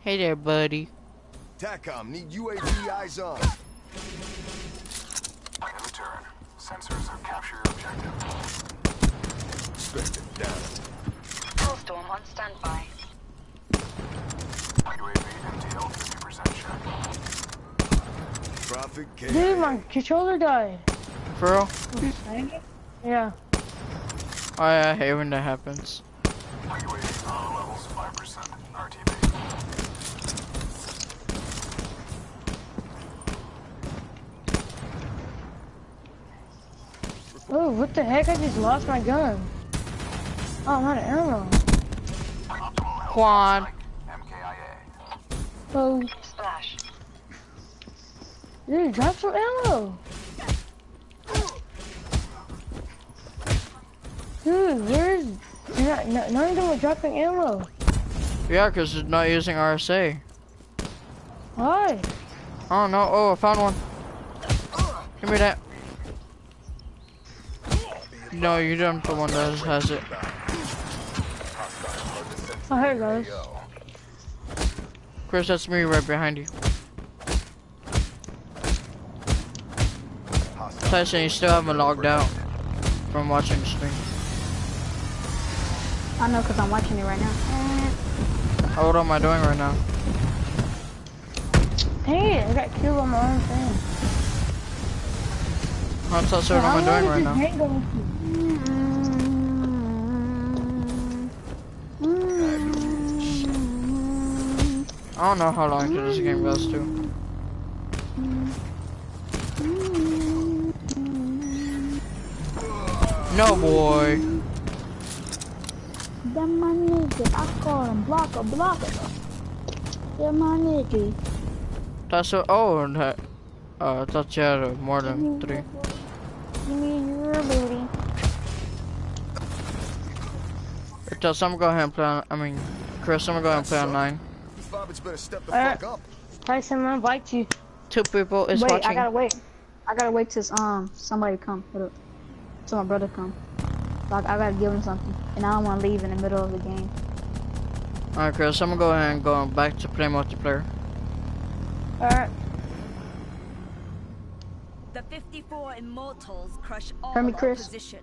Hey there, buddy. TACOM, need UAV eyes on. In return, sensors have captured objective. Spectre down. Hellstorm on standby. UAV MTL 50% check. Traffic K. Dude, my controller died. For real? Yeah. Oh, yeah, I hate when that happens. UAV power levels 5%. RTB. Oh, what the heck? I just lost my gun. Oh, not an arrow. MKIA. Oh, Splash. dude, drop some ammo. Dude, where's... You're not, no, none of them are dropping ammo. Yeah, because they're not using RSA. Why? Oh, no. Oh, I found one. Give me that. No, you don't the one that has it. Oh, here it goes. Chris, that's me right behind you. Tyson, you still haven't logged out from watching the stream. I know because I'm watching it right now. Oh, what am I doing right now? Dang it, I got killed on my own thing. I'm so sorry, what am I doing right now? I don't know how long this game goes to. No boy. That my nigga. I call him blocker, blocker. That my nigga. That's so. Oh, that. Uh, I thought you had uh, more than three. Give me your booty. Tell I'm gonna go ahead and play on. I mean, Chris, I'm gonna go ahead and play on nine. Bobbitt's better step the Alright. fuck up. Tyson, I'm gonna invite you. Two people is wait, watching. I gotta wait. I gotta wait till um somebody come. Hold up. Till my brother come. Like I gotta give him something, and I don't want to leave in the middle of the game. Alright, Chris, I'm gonna go ahead and go back to play multiplayer. Alright. The 54 Immortals crush all Hear me, Chris? opposition.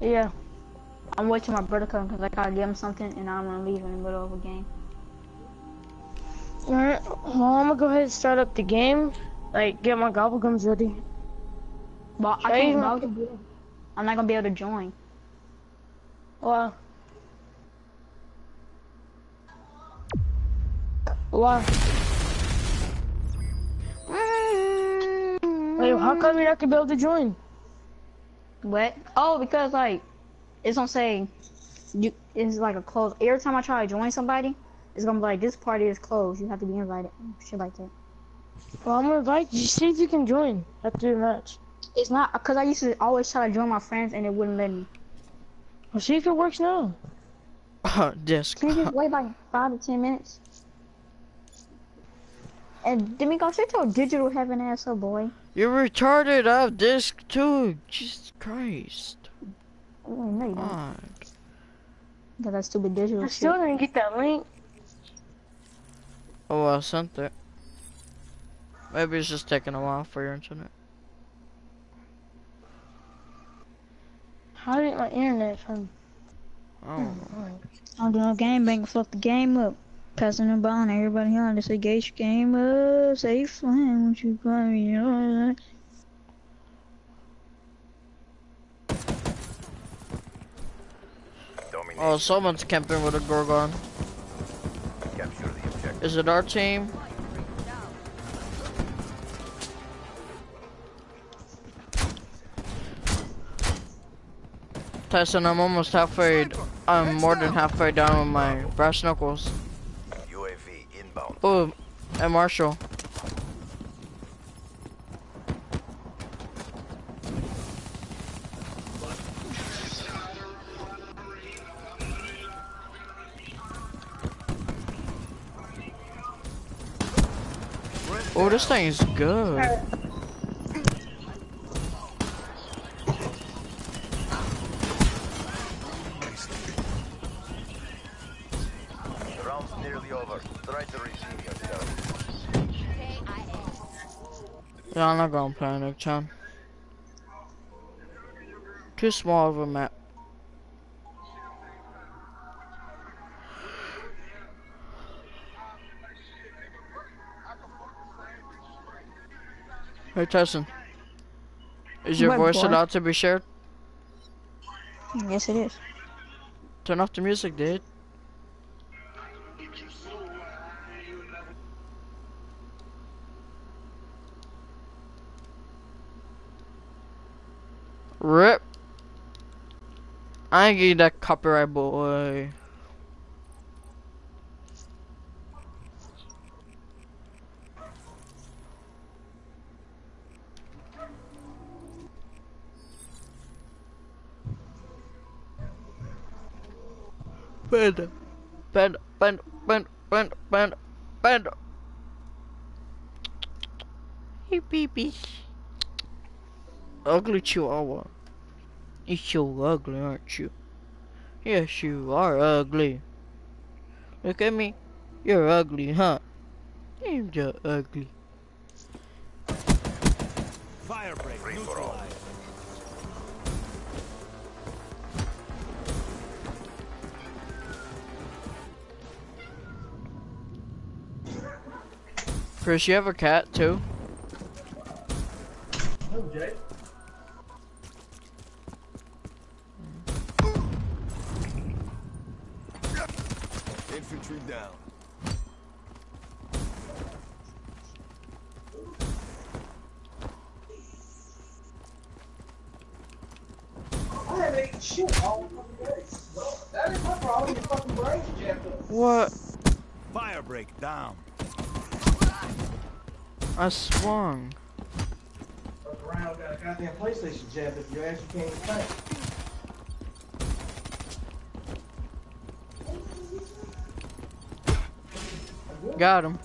Yeah. I'm waiting till my brother come because I gotta give him something, and I don't want to leave in the middle of a game. Alright. Well, I'm gonna go ahead and start up the game. Like, get my gobble gums ready. But I Should I can't. even- in. I'm not gonna be able to join. Wow. Wow. Wait, how come you're not gonna be able to join? What? Oh, because like it's gonna say you. It's like a close. Every time I try to join somebody, it's gonna be like this party is closed. You have to be invited. Shit like that. Well, I'm gonna invite you. See if you can join after the match. It's not because I used to always try to join my friends and it wouldn't let me. Well, see if it works now. Disc. Can you just wait like five to ten minutes? And Demico, shut your digital heaven ass up, boy. You're retarded. I have disc too. Jesus Christ. Oh, no, you don't. God. Got that stupid digital I shit. still didn't get that link. Oh, I sent it. Maybe it's just taking a while for your internet. How did my internet from? Oh. I'm doing a game bang, fuck the game up. Passing the ball and everybody on. They say, Gage, game up. Say, fine, won't you call me? You know what I'm. Oh, someone's camping with a Gorgon. Capture the objective. Is it our team? Tyson, I'm almost halfway. I'm more than halfway down with my brass knuckles. UAV inbound. Oh, and Marshall. Oh, this thing is good. The round's nearly over. Try to yourself. Yeah, I'm not gonna play Nuketown. Too small of a map. Hey Tyson, is your What, voice boy? allowed to be shared? Yes, it is. Turn off the music, dude. Rip. I ain't getting that copyright, boy. Panda. Panda. Panda. Panda. Panda. Panda. Panda. Hey, baby. Ugly chihuahua. You're so ugly, aren't you? Yes, you are ugly. Look at me. You're ugly, huh? You're just ugly. Firebreak Free for all. neutralized. Chris, you have a cat too? Okay. Infantry down. I haven't eaten shit all fucking day. Well, that is my problem. Your fucking brain's jammed up. What? Firebreak down. I swung. Got a goddamn PlayStation your ass. You. Got him.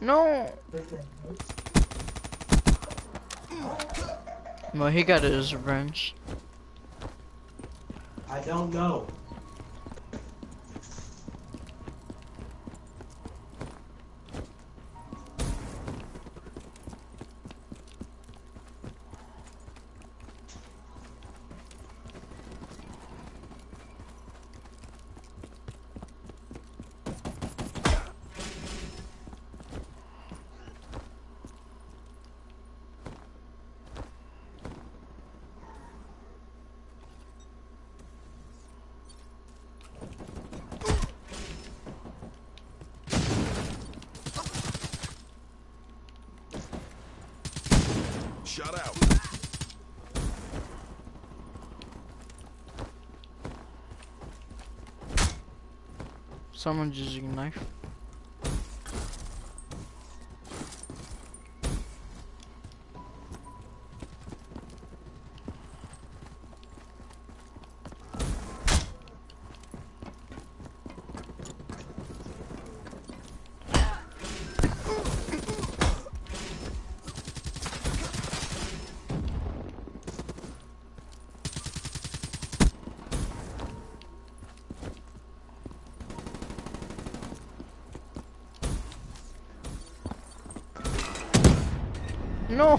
No. Well, he got his revenge. Don't know. Shut out. Someone's using a knife.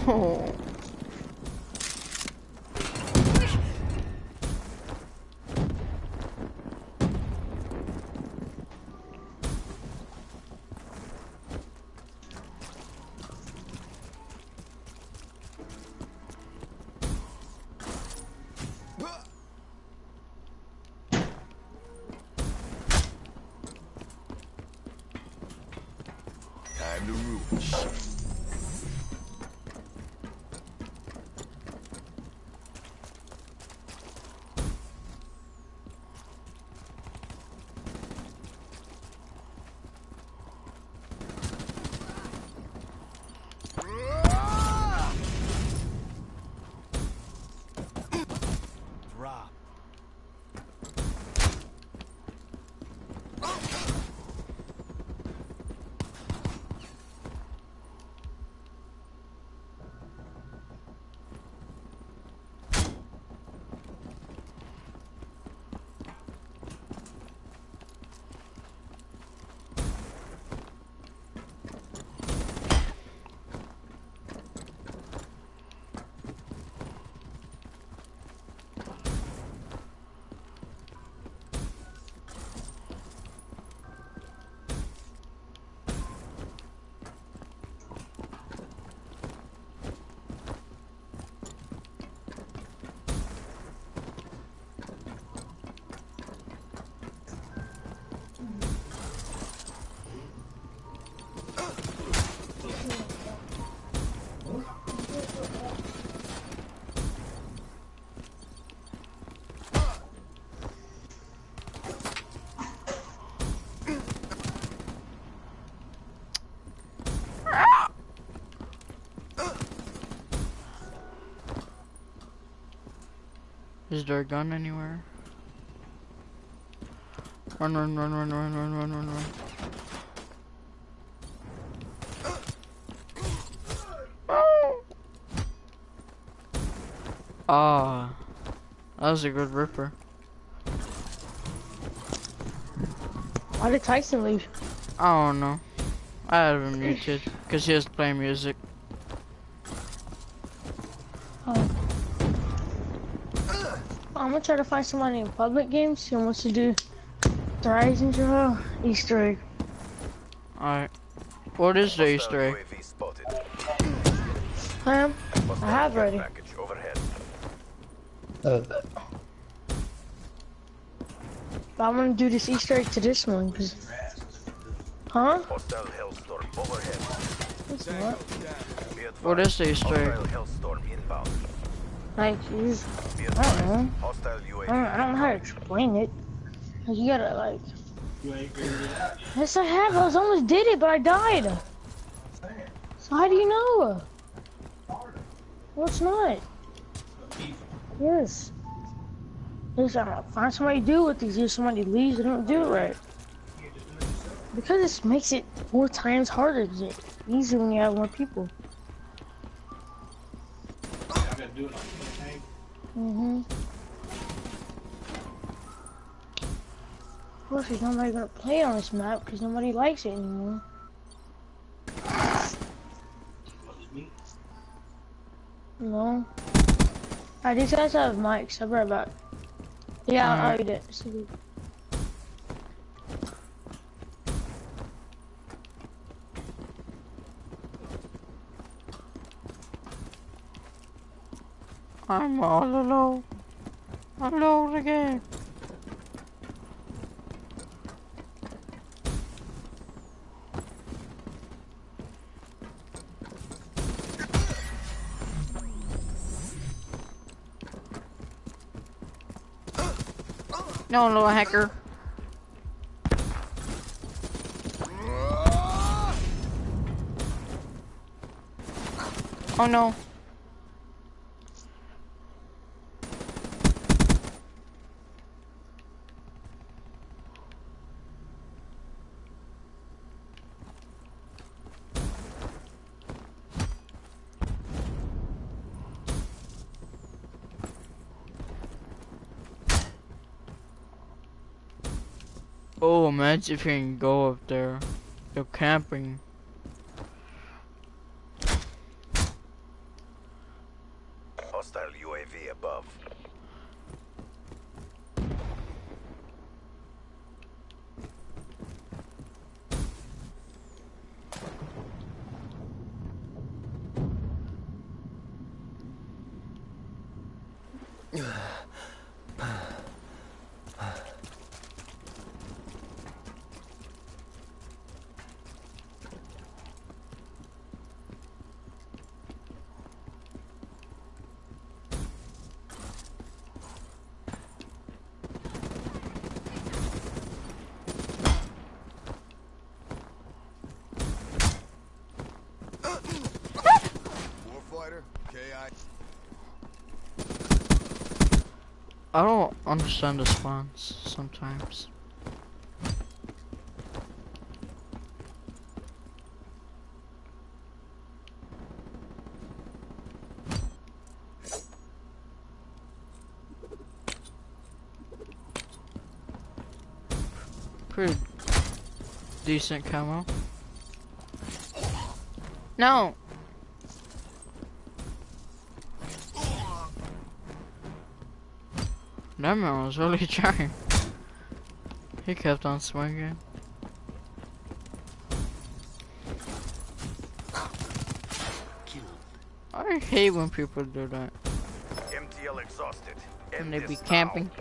Oh. Is there a gun anywhere? Run, run, run, run, run, run, run, run, run. Ah, that was a good ripper. Why did Tyson leave? I don't know. I had him muted because he was playing music. Try to find somebody in public games who wants to do the Rising Trail Easter egg. Alright. What is the Easter egg? UAV. I am. I have ready. already. Package overhead. But I'm gonna do this Easter egg to this one, cause. Huh? Hostile hellstorm overhead. It's not. Be advised, What is the Easter egg? Hostile. Like, you just, Be I don't know. I don't, I don't know how to explain it. you gotta like. Yes, I have. I was almost did it, but I died. So how do you know? Well, it's not. Yes. Yes, I'm gonna find somebody to do with these. If somebody leaves, they don't do it right. Because this makes it four times harder to get easier when you have more people. Mm-hmm. Of course, there's nobody gonna play on this map because nobody likes it anymore. No. Alright, these guys have mics. I'll be right back. Yeah, I already did. I'm all alone. Alone again. No, little hacker. Oh no. Imagine if you can go up there. Go camping. Hostile UAV above. Warfighter, KI. I don't understand the spawns sometimes. Pretty decent camo. No! That man was really trying. He kept on swinging. I hate when people do that. MTL exhausted. And they be now. camping.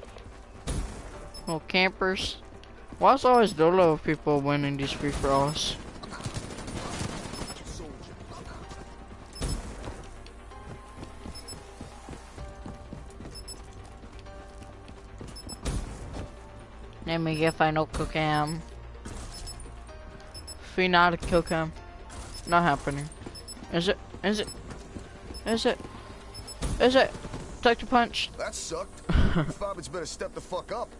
Little campers. Why is always Dolo of people winning these free for alls? Let me get final kill cam. Free not a kill cam. Not happening. Is it? Is it? Is it? Is it? Take the punch. That sucked. Fobbits better step the fuck up.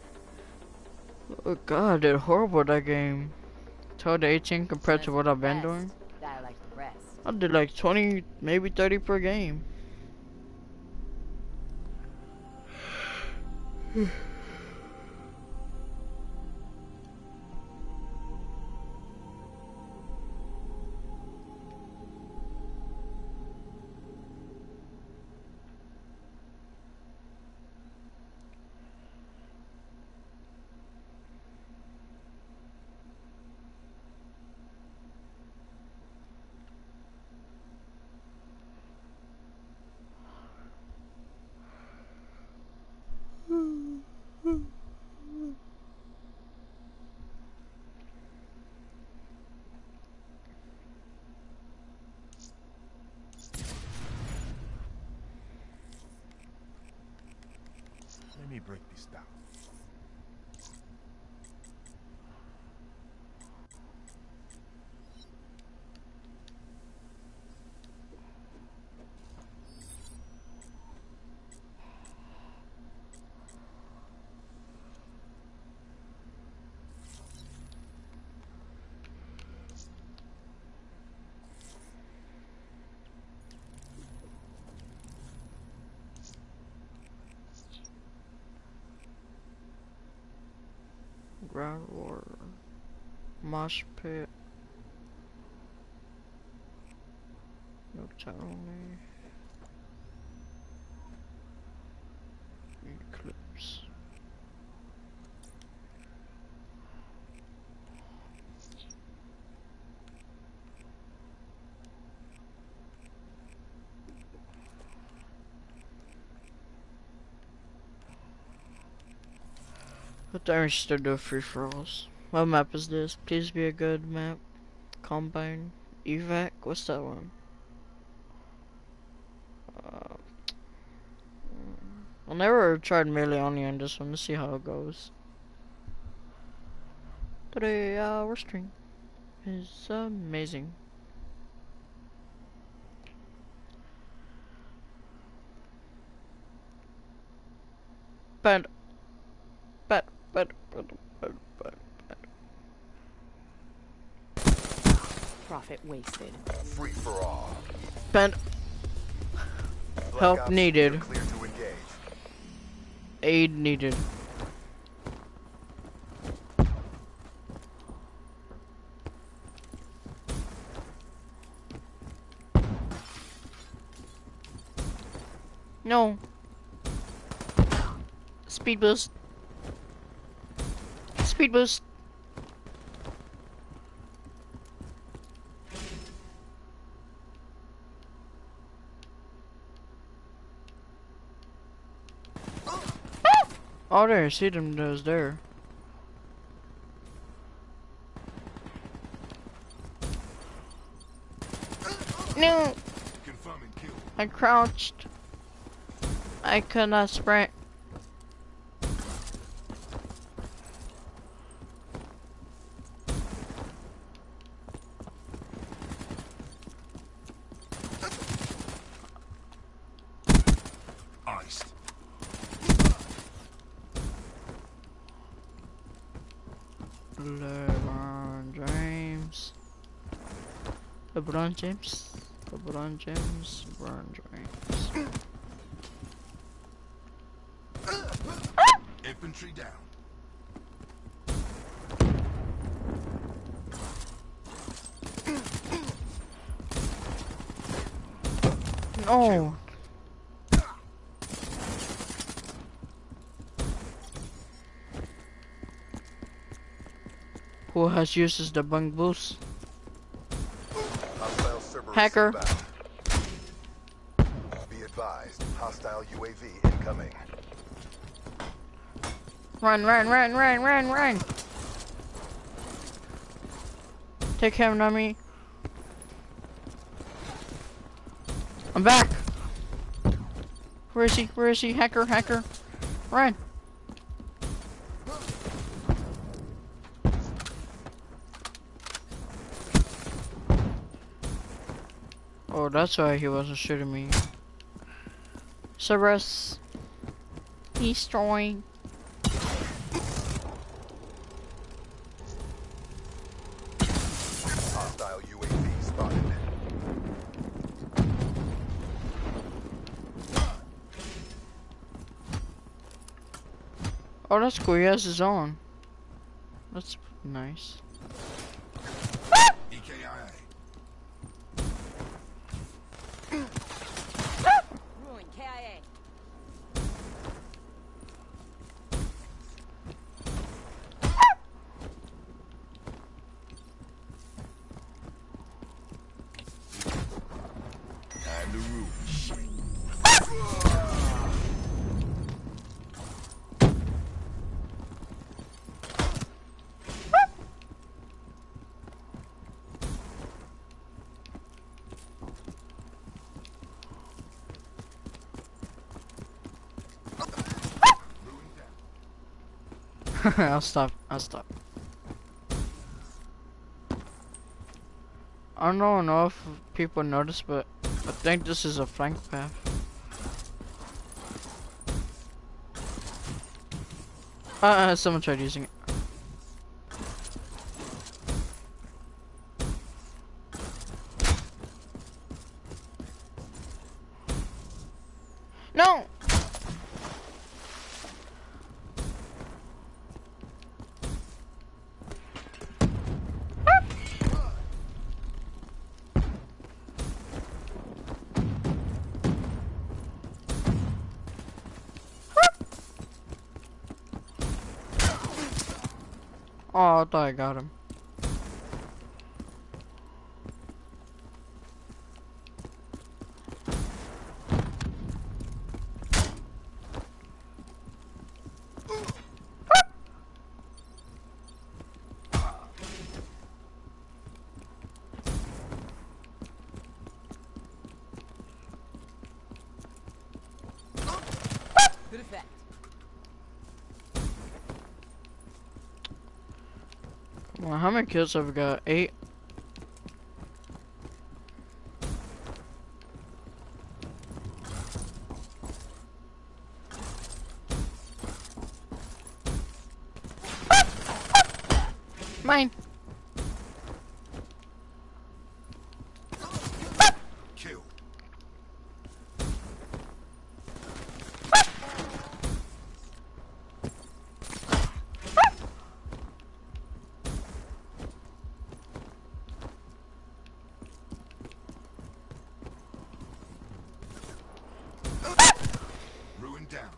Oh god, I did horrible that game. 12 to 18 compared to what I've been doing. That like the rest. I did like 20, maybe 30 per game. Mosh pit. No only. Eclipse. We should do free for alls? What map is this? Please be a good map. Combine. Evac? What's that one? Uh, I never tried melee only on this one. Let's see how it goes. Three hour stream is amazing. But, but, but, but, but. Profit wasted. Free for all. but Black help Ops, needed. Clear to engage. Aid needed. No. Speed boost. Speed boost. Oh, there, see them those there. No! I crouched. I could not sprint. LeBron James. LeBron James. LeBron James. LeBron James. Infantry down. No. Has uses the bunk boost? Hacker. Be advised, hostile UAV incoming. Run, run, run, run, run, run. Take him, Nami. I'm back. Where is he? Where is he? Hacker, hacker. Run. Oh, that's why he wasn't shooting me. Cerberus. Destroying. Hostile UAV spotted. Oh, that's cool. He has his own. That's nice. EKIA. Ruin KIA. And the room shake. I'll stop. I'll stop. I don't know if people notice, but I think this is a flank path. Uh, someone tried using it. No! Oh, I thought I got him. Kills have got? Eight? Mine. Kill. down.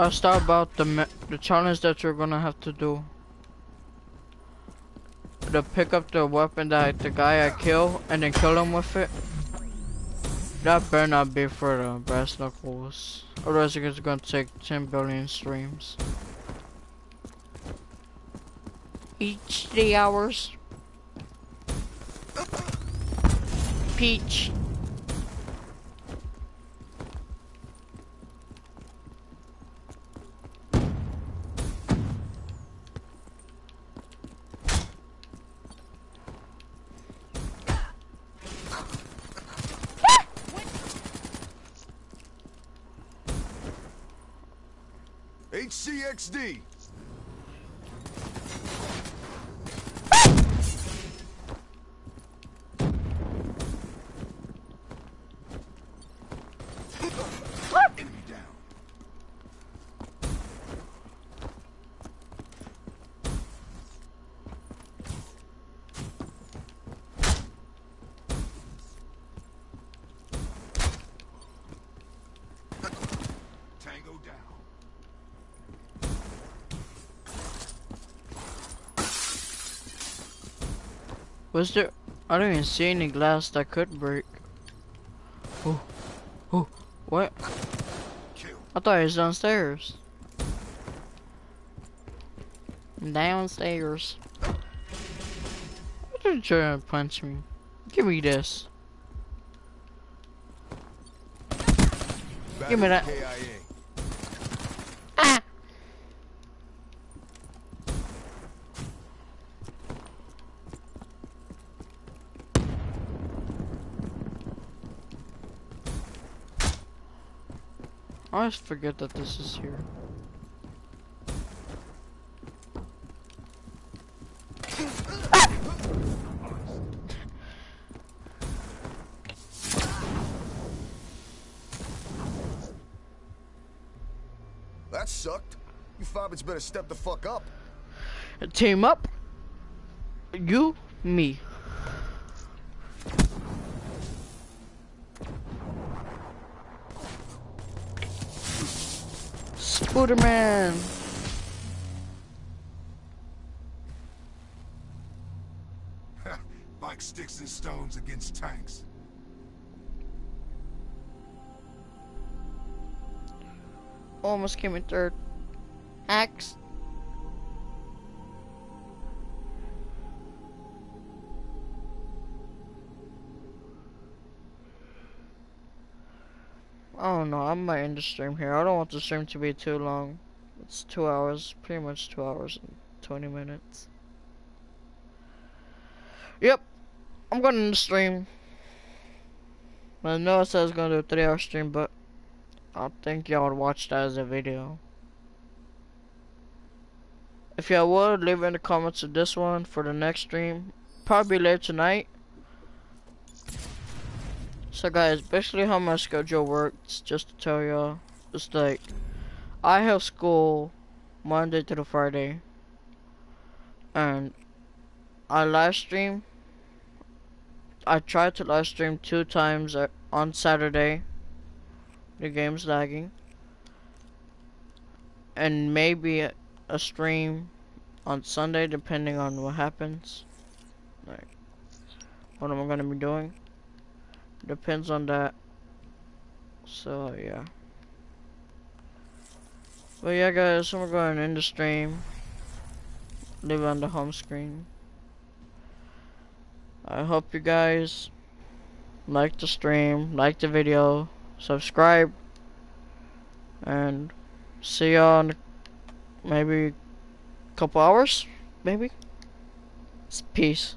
I'll start about the the challenge that you're gonna have to do. To pick up the weapon that the guy I kill and then kill him with it. That better not be for the brass knuckles. Otherwise it's gonna take 10 billion streams. Each three hours. Peach. HCXD. Enemy down. Tango down. Was there? I don't even see any glass that could break. Oh, oh, what? I thought he was downstairs. Downstairs. What are you try to punch me? Give me this. Give me that. KIA. Ah! I forget that this is here. That sucked. You fobbits better step the fuck up. Team up. You, me. Spooderman. like sticks and stones against tanks. Almost came in third. Axe. Don't know, I might end the stream here. I don't want the stream to be too long. It's two hours, pretty much two hours and 20 minutes. Yep, I'm gonna end the stream. I know I said I was gonna do a three hour stream, but I think y'all would watch that as a video. If y'all would, leave in the comments of this one for the next stream. Probably later tonight. So guys, basically how my schedule works, just to tell y'all, it's like, I have school Monday to Friday. And I live stream. I try to live stream two times uh, on Saturday. The game's lagging. And maybe a stream on Sunday depending on what happens. Like, what am I gonna be doing? Depends on that. So, yeah. But yeah guys, we're going end the stream. Leave on the home screen. I hope you guys like the stream, like the video, subscribe, and see y'all in maybe a couple hours, maybe. Peace.